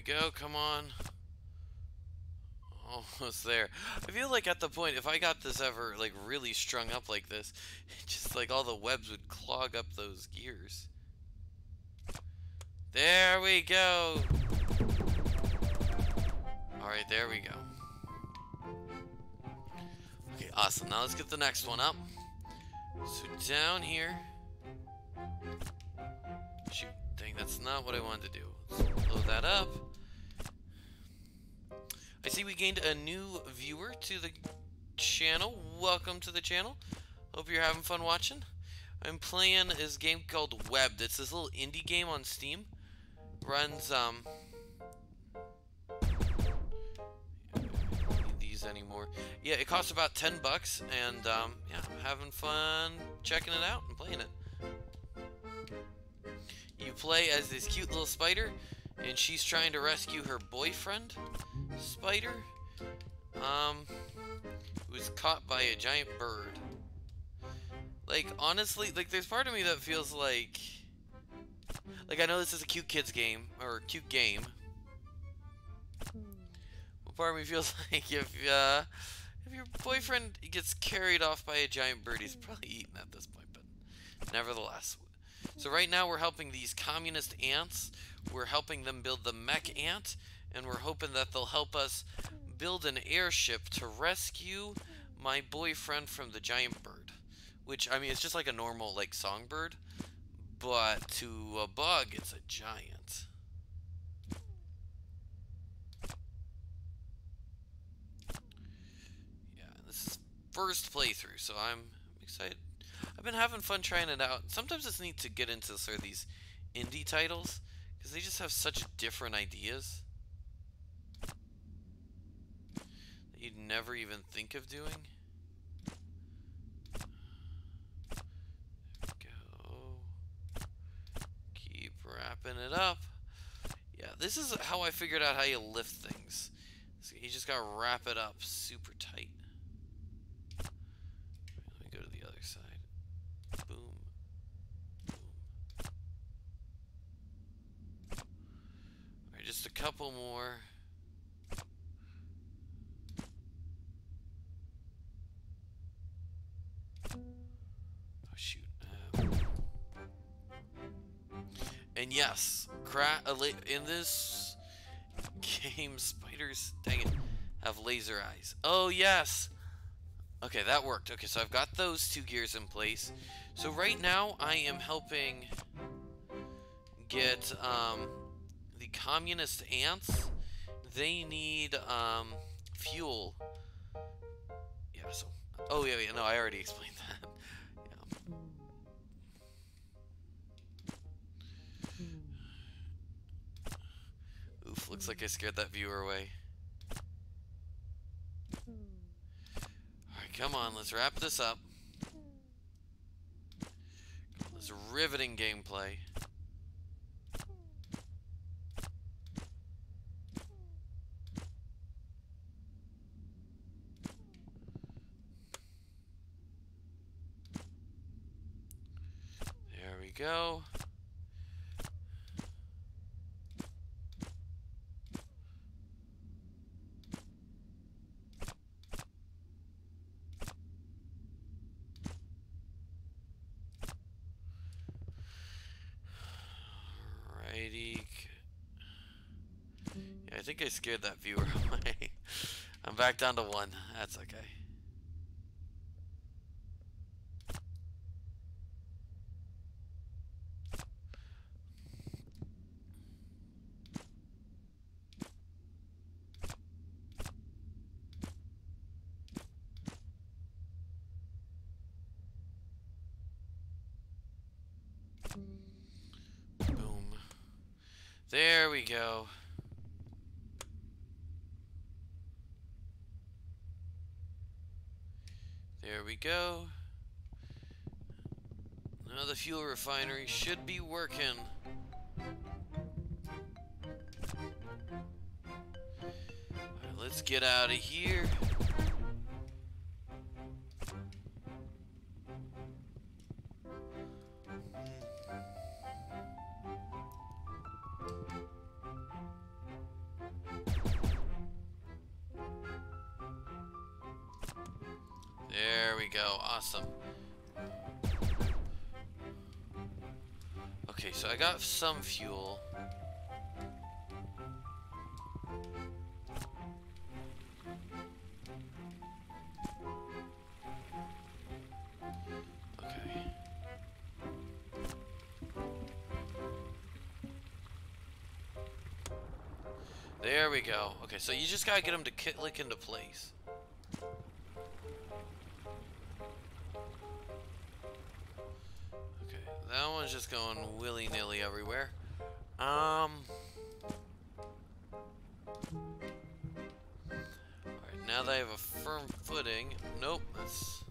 Go, come on. Almost there. I feel like at the point, if I got this ever, like, really strung up like this, just like all the webs would clog up those gears. There we go! Alright, there we go. Okay, awesome. Now let's get the next one up. So down here... Shoot, dang, that's not what I wanted to do. Blow that up. I see we gained a new viewer to the channel. Welcome to the channel. Hope you're having fun watching. I'm playing this game called Webbed. It's this little indie game on Steam. Runs, um... These anymore. Yeah, it costs about 10 bucks, and, um, yeah, I'm having fun checking it out and playing it. You play as this cute little spider, and she's trying to rescue her boyfriend, spider, um, who's caught by a giant bird. Like, honestly, like, there's part of me that feels like, like, I know this is a cute kids game, or cute game, but part of me feels like if, uh, if your boyfriend gets carried off by a giant bird, he's probably eaten at this point, but nevertheless, so right now we're helping these communist ants. We're helping them build the mech ant, and we're hoping that they'll help us build an airship to rescue my boyfriend from the giant bird. Which, I mean, it's just like a normal, like, songbird, but to a bug, it's a giant. Yeah, this is first playthrough, so I'm excited. I've been having fun trying it out. Sometimes it's neat to get into sort of these indie titles because they just have such different ideas that you'd never even think of doing. go. Keep wrapping it up. Yeah, this is how I figured out how you lift things. So you just gotta wrap it up super tight. Just a couple more. Oh shoot. Um, and yes, uh, in this game, spiders, dang it, have laser eyes. Oh yes! Okay, that worked. Okay, so I've got those two gears in place. So right now, I am helping get um, communist ants. They need um, fuel. Yeah, so... Oh, yeah, yeah, no, I already explained that. Oof, looks like I scared that viewer away. Alright, come on, let's wrap this up. This riveting gameplay. There we go. I think I scared that viewer away. I'm back down to one. That's okay. Boom. There we go. There we go. Now the fuel refinery should be working. Right, let's get out of here. Some fuel. There we go. Okay, so you just gotta get them to click into place. One's just going willy-nilly everywhere. Um... Alright, now that I have a firm footing... Nope, that's...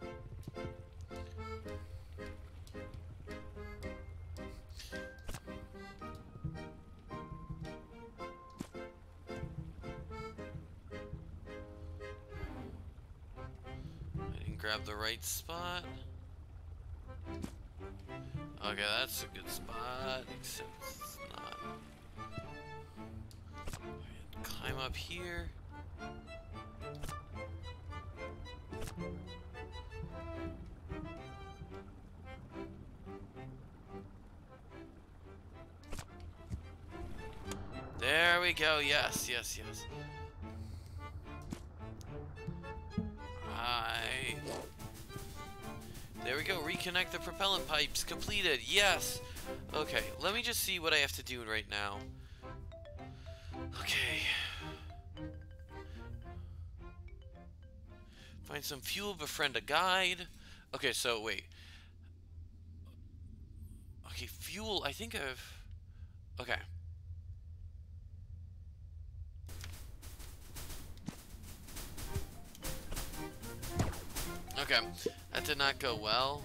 I didn't grab the right spot. Okay, that's a good spot, except it's not. Climb up here. There we go, yes, yes, yes. I there we go, reconnect the propellant pipes, completed, yes! Okay, let me just see what I have to do right now. Okay. Find some fuel, befriend a guide. Okay, so wait. Okay, fuel, I think I've... Okay. Okay, that did not go well.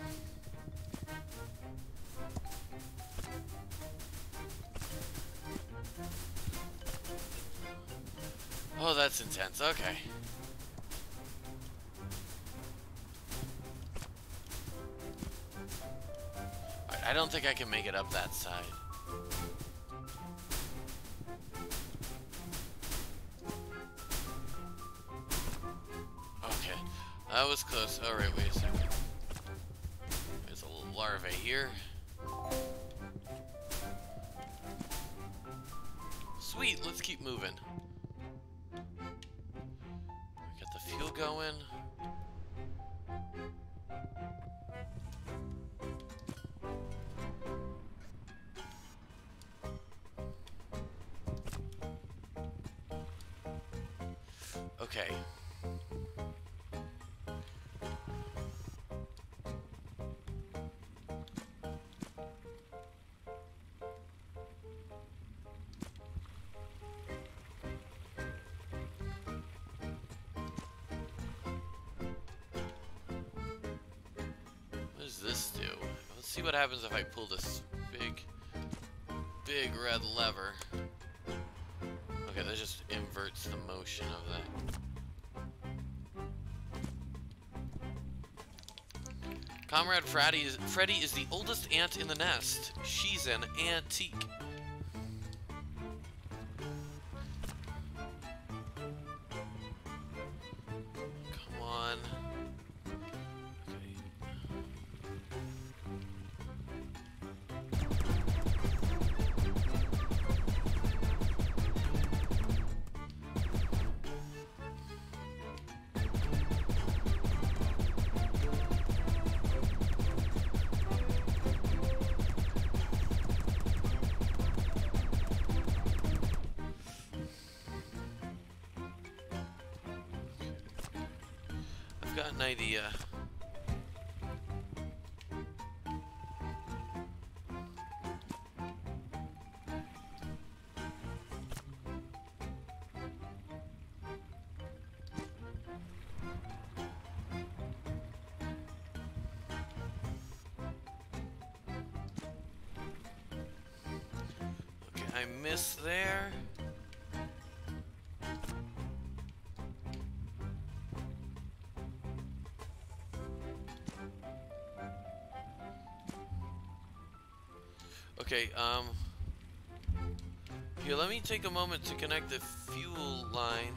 Oh, that's intense. Okay. I don't think I can make it up that side. That was close. Oh, Alright, wait a second. There's a larva here. Sweet, let's keep moving. Get the fuel going. Happens if I pull this big, big red lever. Okay, that just inverts the motion of that. Comrade Freddy is, Freddy is the oldest ant in the nest. She's an antique. Okay, um... Here, let me take a moment to connect the fuel line.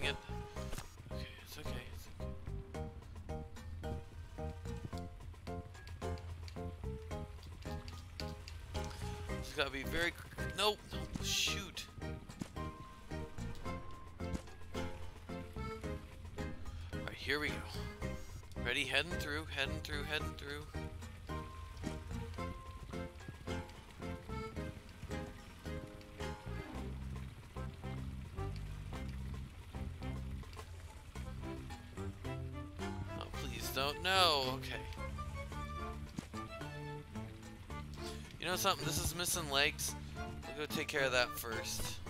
Dang it. Okay, it's okay. It's okay. Just gotta be very. Nope, nope, shoot. Alright, here we go. Ready, heading through, heading through, heading through. Something? This is missing legs. I'll go take care of that first.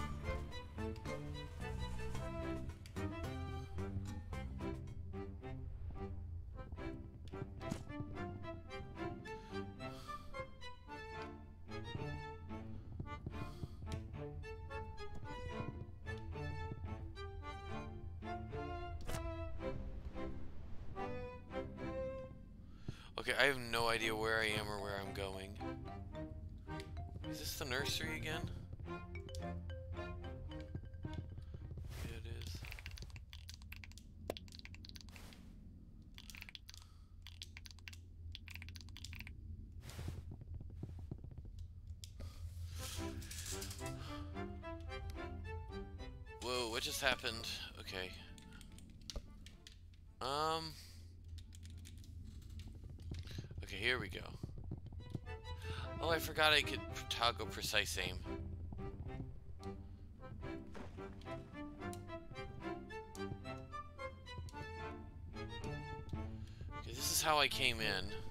happened. Okay. Um. Okay, here we go. Oh, I forgot I could toggle precise aim. Okay, this is how I came in.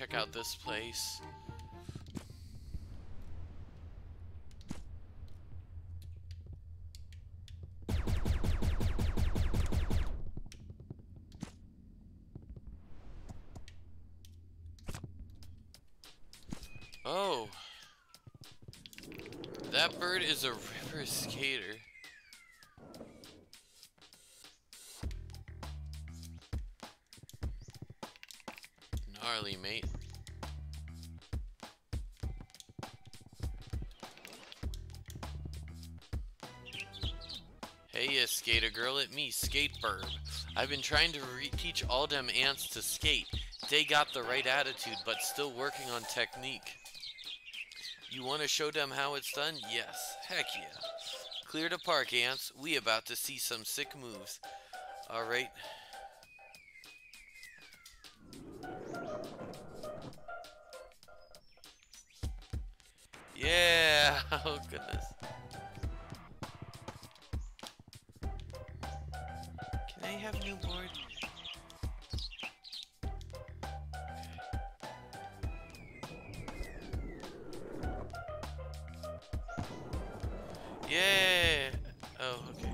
Check out this place. Oh. That bird is a river skater. Me, Skatebird. I've been trying to teach all them ants to skate. They got the right attitude, but still working on technique. You want to show them how it's done? Yes. Heck yeah. Clear the park, ants. We about to see some sick moves. Alright. Yeah! Oh, okay.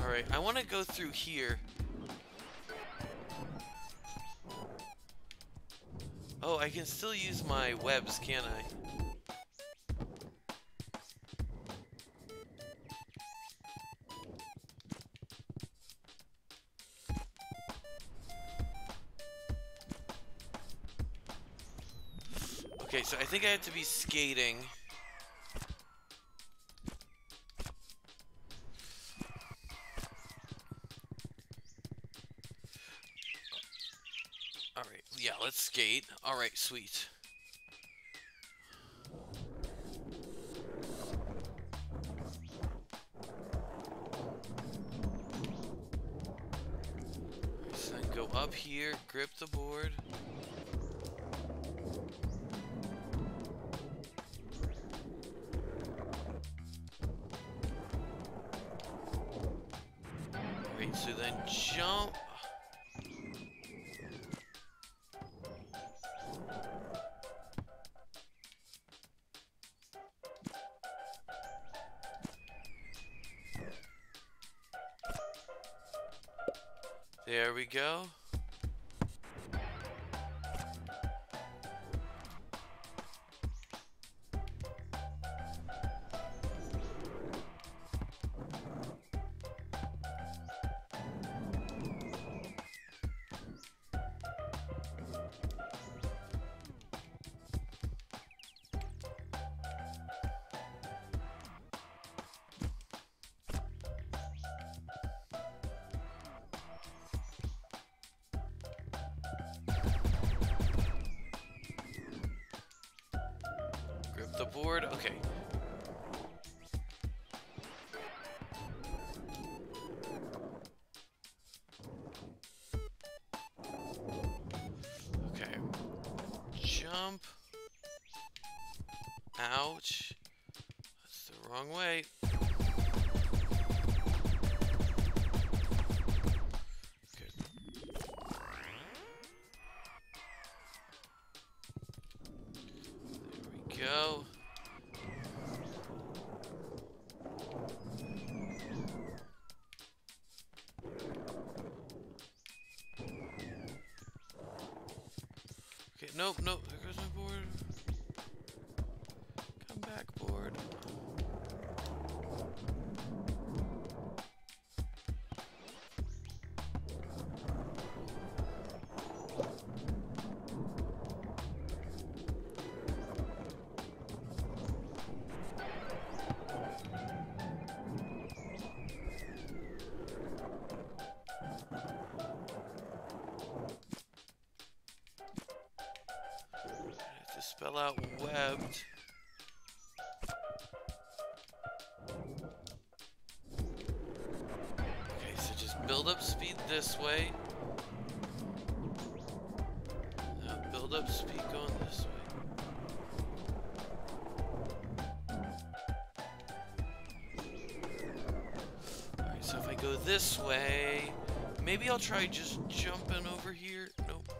Alright, I want to go through here. Oh, I can still use my webs, can I? Think I have to be skating. Alright, yeah, let's skate. Alright, sweet. Board. Okay. Okay. Jump. Ouch. That's the wrong way. Nope, nope. Spell out webbed. Okay, so just build up speed this way. Now build up speed going this way. Alright, so if I go this way, maybe I'll try just jumping over here. Nope.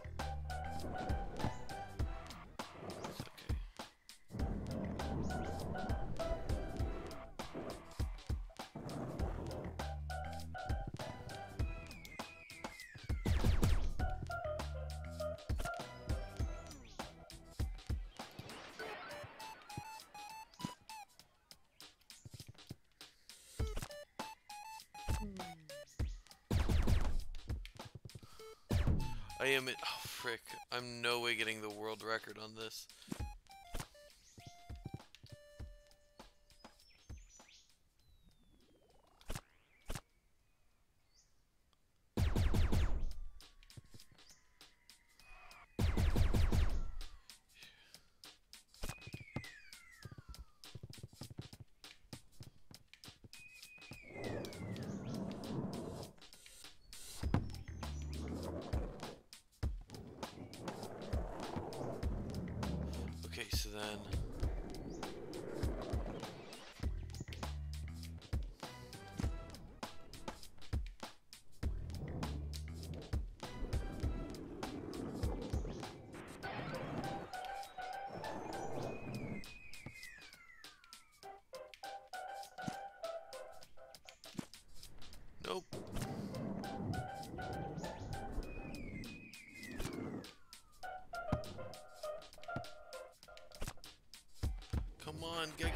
I'm no way getting the world record on this.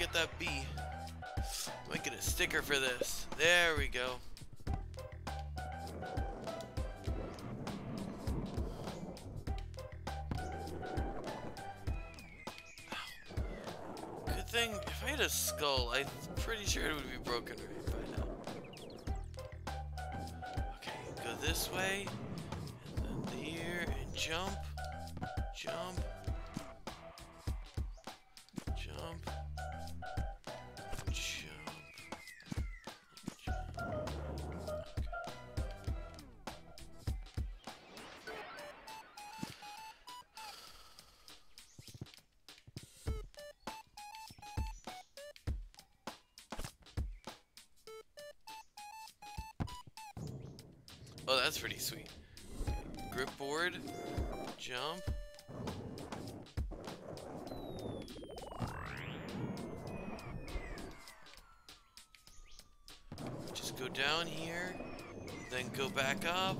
Get that B. Might get a sticker for this. There we go. Good thing, if I had a skull, I'm pretty sure it would be broken right Oh, that's pretty sweet. Grip board, jump. Just go down here, then go back up,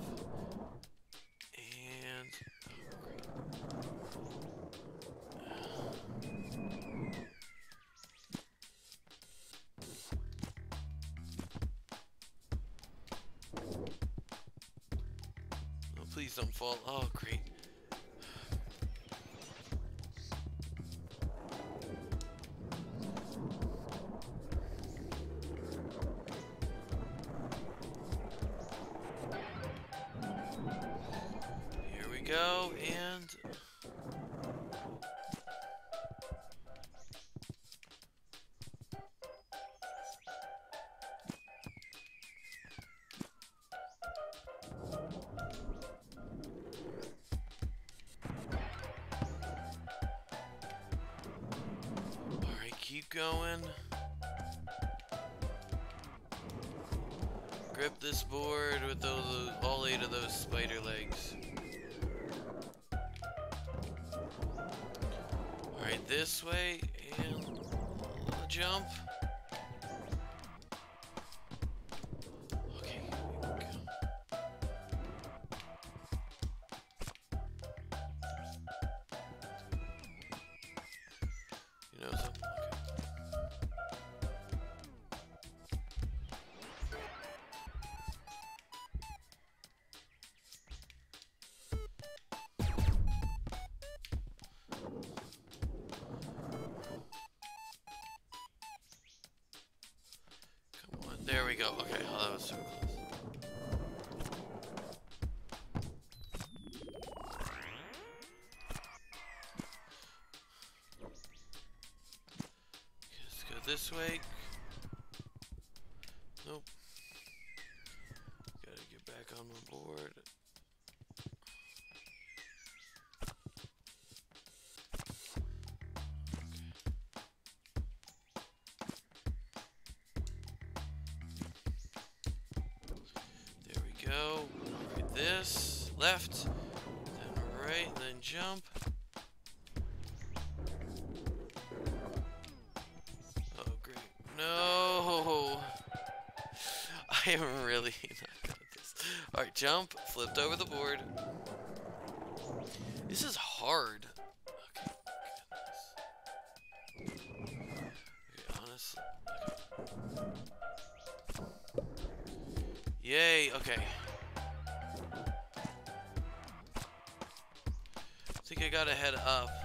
this way, and jump. This. Nope. Gotta get back on the board. There we go. Right, this. Left. Then right. Then jump. I am really not good at this. Alright, jump. Flipped over the board. This is hard. Yay, okay. I think I gotta head up.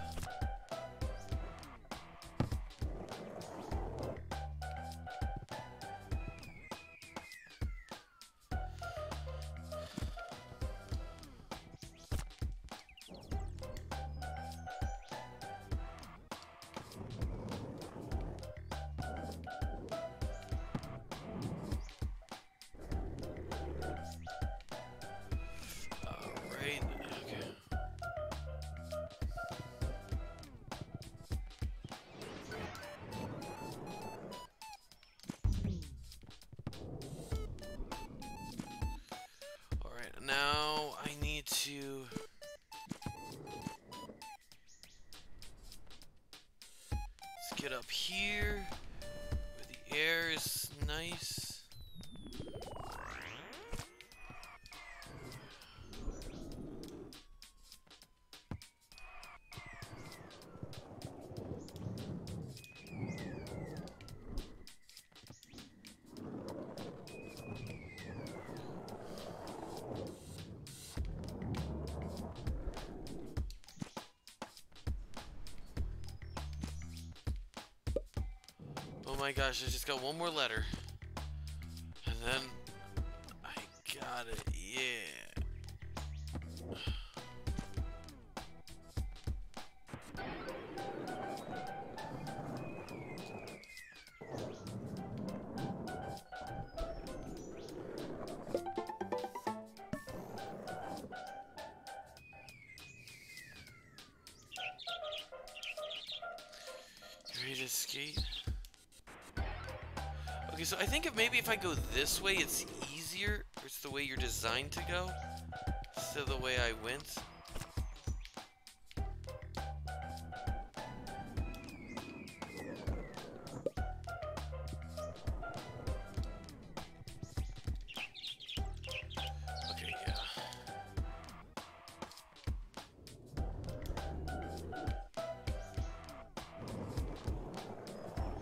My gosh, I just got one more letter. If maybe if I go this way, it's easier. It's the way you're designed to go. So the way I went. Okay.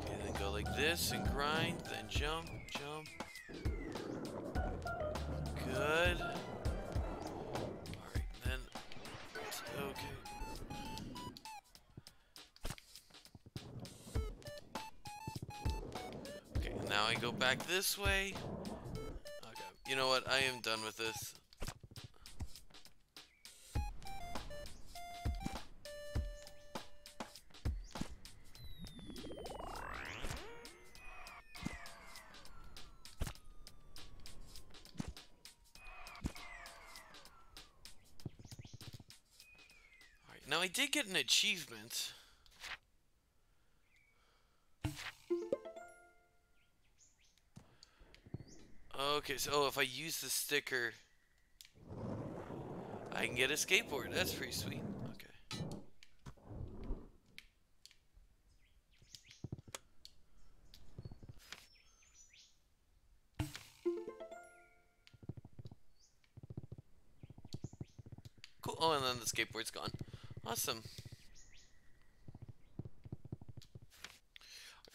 Okay, then go like this and grind, then jump. This way. Okay, you know what? I am done with this. Now I did get an achievement. Okay, so oh, if I use the sticker, I can get a skateboard. That's pretty sweet. Okay. Cool. Oh, and then the skateboard's gone. Awesome.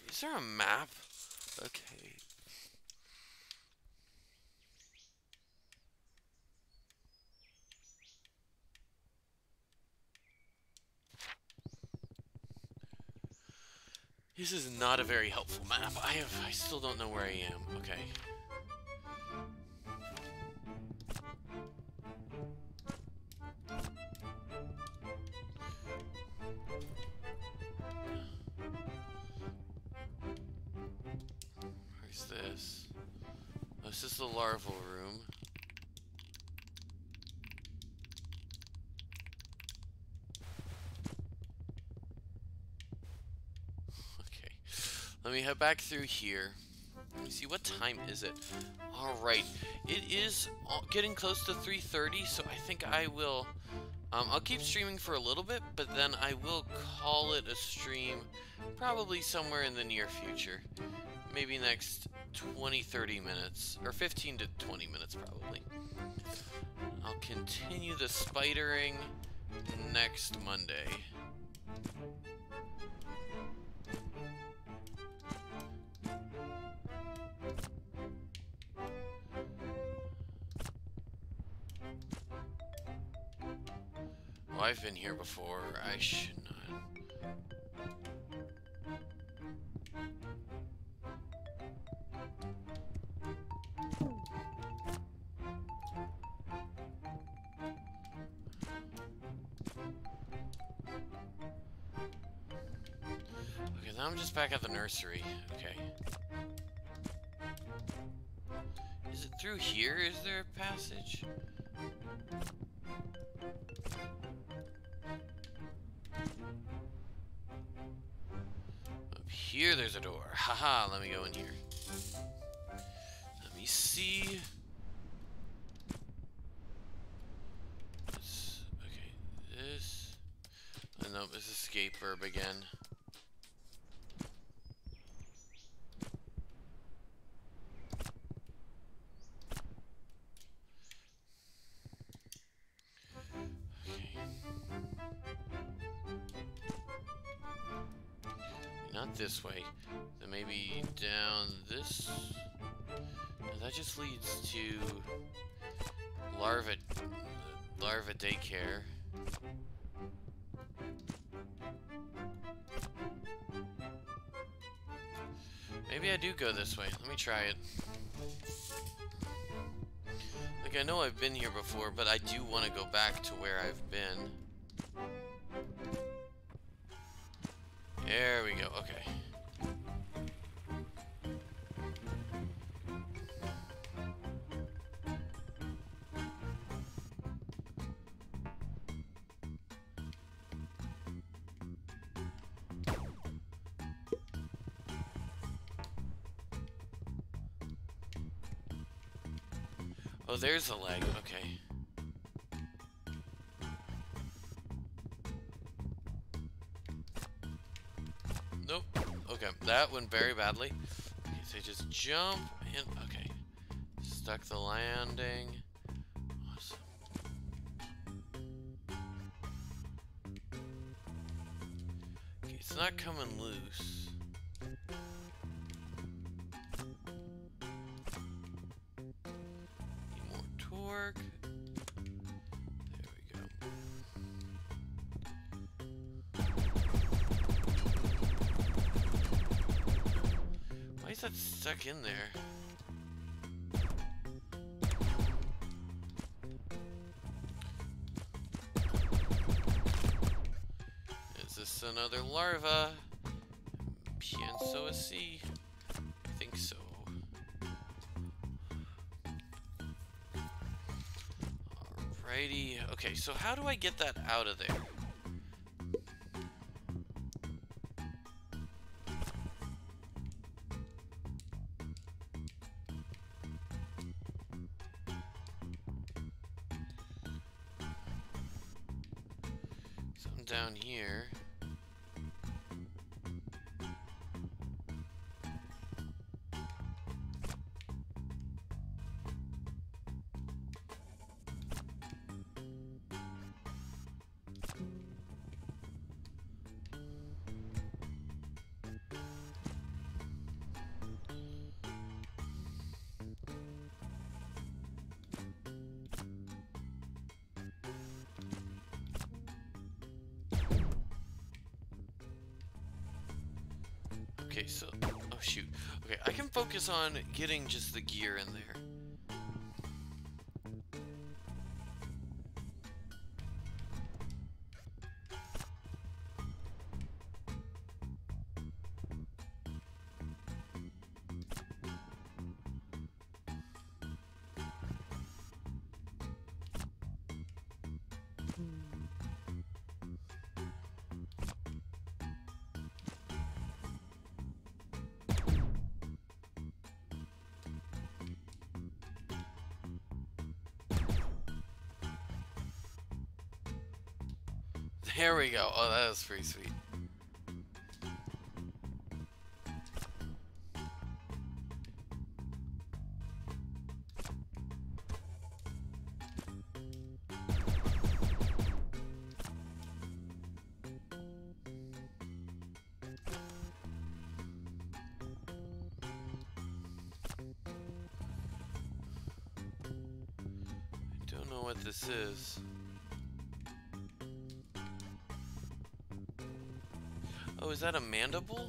Is there a map? Okay. This is not a very helpful map. I have I still don't know where I am. Okay. Back through here. See, what time is it? Alright, it is getting close to 3.30, so I think I will... Um, I'll keep streaming for a little bit, but then I will call it a stream probably somewhere in the near future. Maybe next 20, 30 minutes, or 15 to 20 minutes probably. I'll continue the spidering next Monday. Here before. I should not. Okay, now I'm just back at the nursery. Okay. Is it through here? Is there a passage? Let me go in here. Let me see. This, okay, this. Oh, no, this escape verb again. Not this way. Maybe down this. No, that just leads to larva larva daycare. Maybe I do go this way. Let me try it. Like, I know I've been here before, but I do want to go back to where I've been. There we go, okay. There's a leg, okay. Nope. Okay, that went very badly. Okay, so just jump and okay. Stuck the landing. Awesome. Okay, it's not coming loose. Another larva? Pienso así. I think so. Alrighty. Okay, so how do I get that out of there? Focus on getting just the gear in there. There we go. Oh, that was pretty sweet. I don't know what this is. Oh, is that a mandible?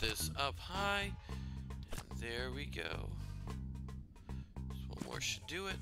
This up high. And there we go. One more should do it.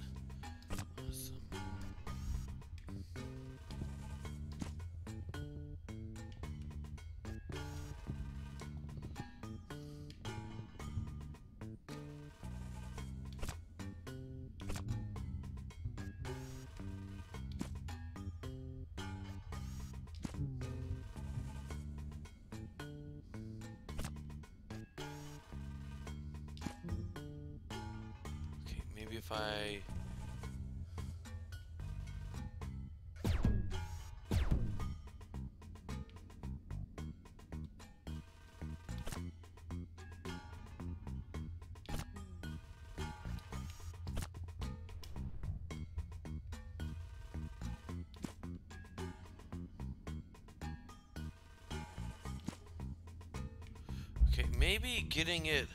Getting it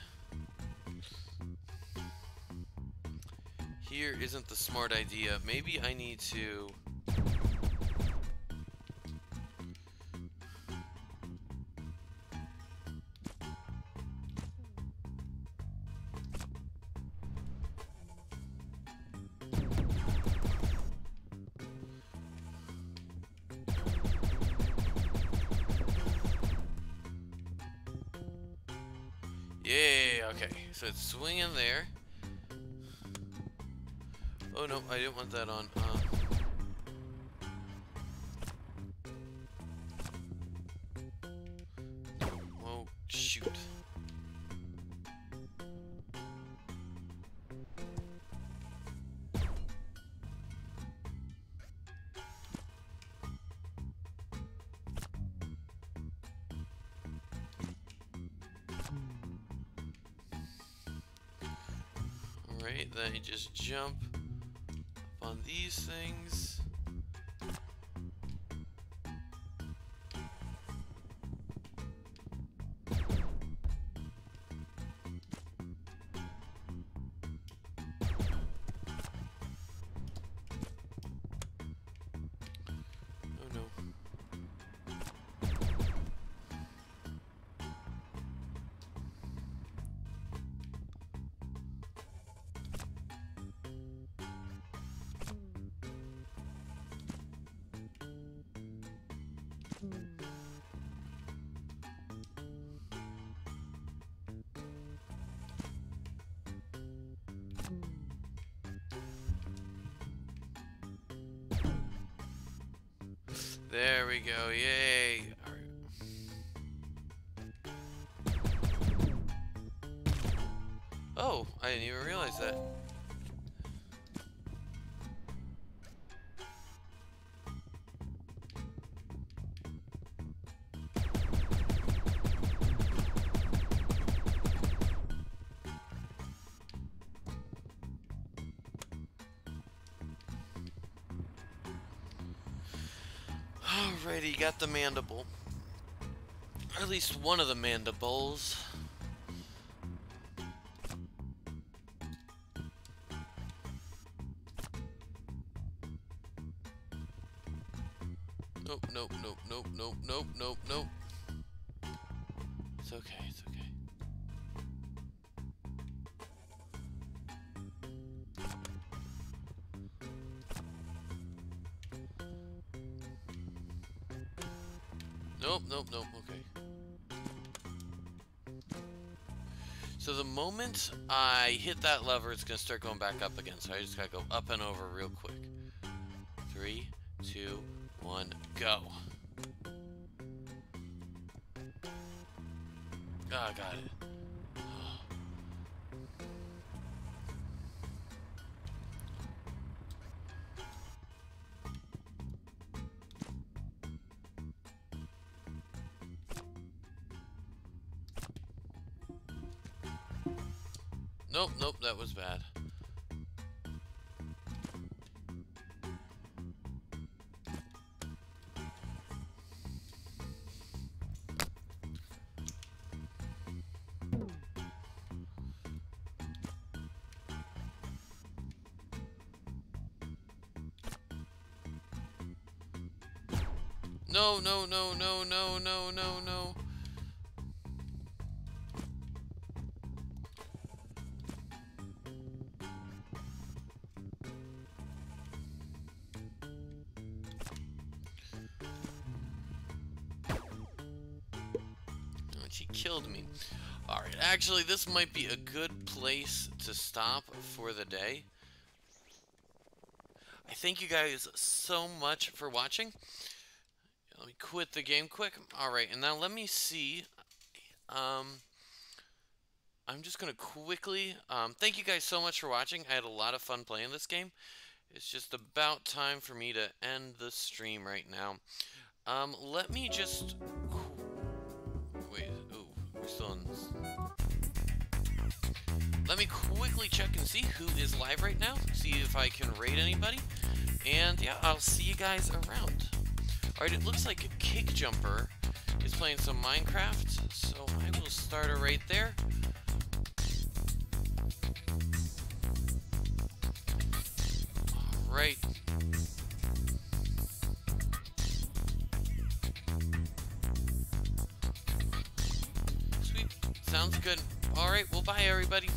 here isn't the smart idea. Maybe I need to... So it's swinging there. Oh no, I didn't want that on. Uh, just jump on these things. There we go, yay! Oh, I didn't even realize that. The mandible. Or at least one of the mandibles. Moment I hit that lever, it's gonna start going back up again. So I just gotta go up and over real quick. Three, two, one, go. That was bad. Actually, this might be a good place to stop for the day. I thank you guys so much for watching. Let me quit the game quick. Alright, and now let me see. Um, I'm just going to quickly... Um, thank you guys so much for watching. I had a lot of fun playing this game. It's just about time for me to end the stream right now. Um, let me just... quickly check and see who is live right now. See if I can raid anybody. And yeah, I'll see you guys around. Alright, it looks like Kick Jumper is playing some Minecraft, so I will start a right there. Alright. Sweet. Sounds good. Alright, well bye everybody.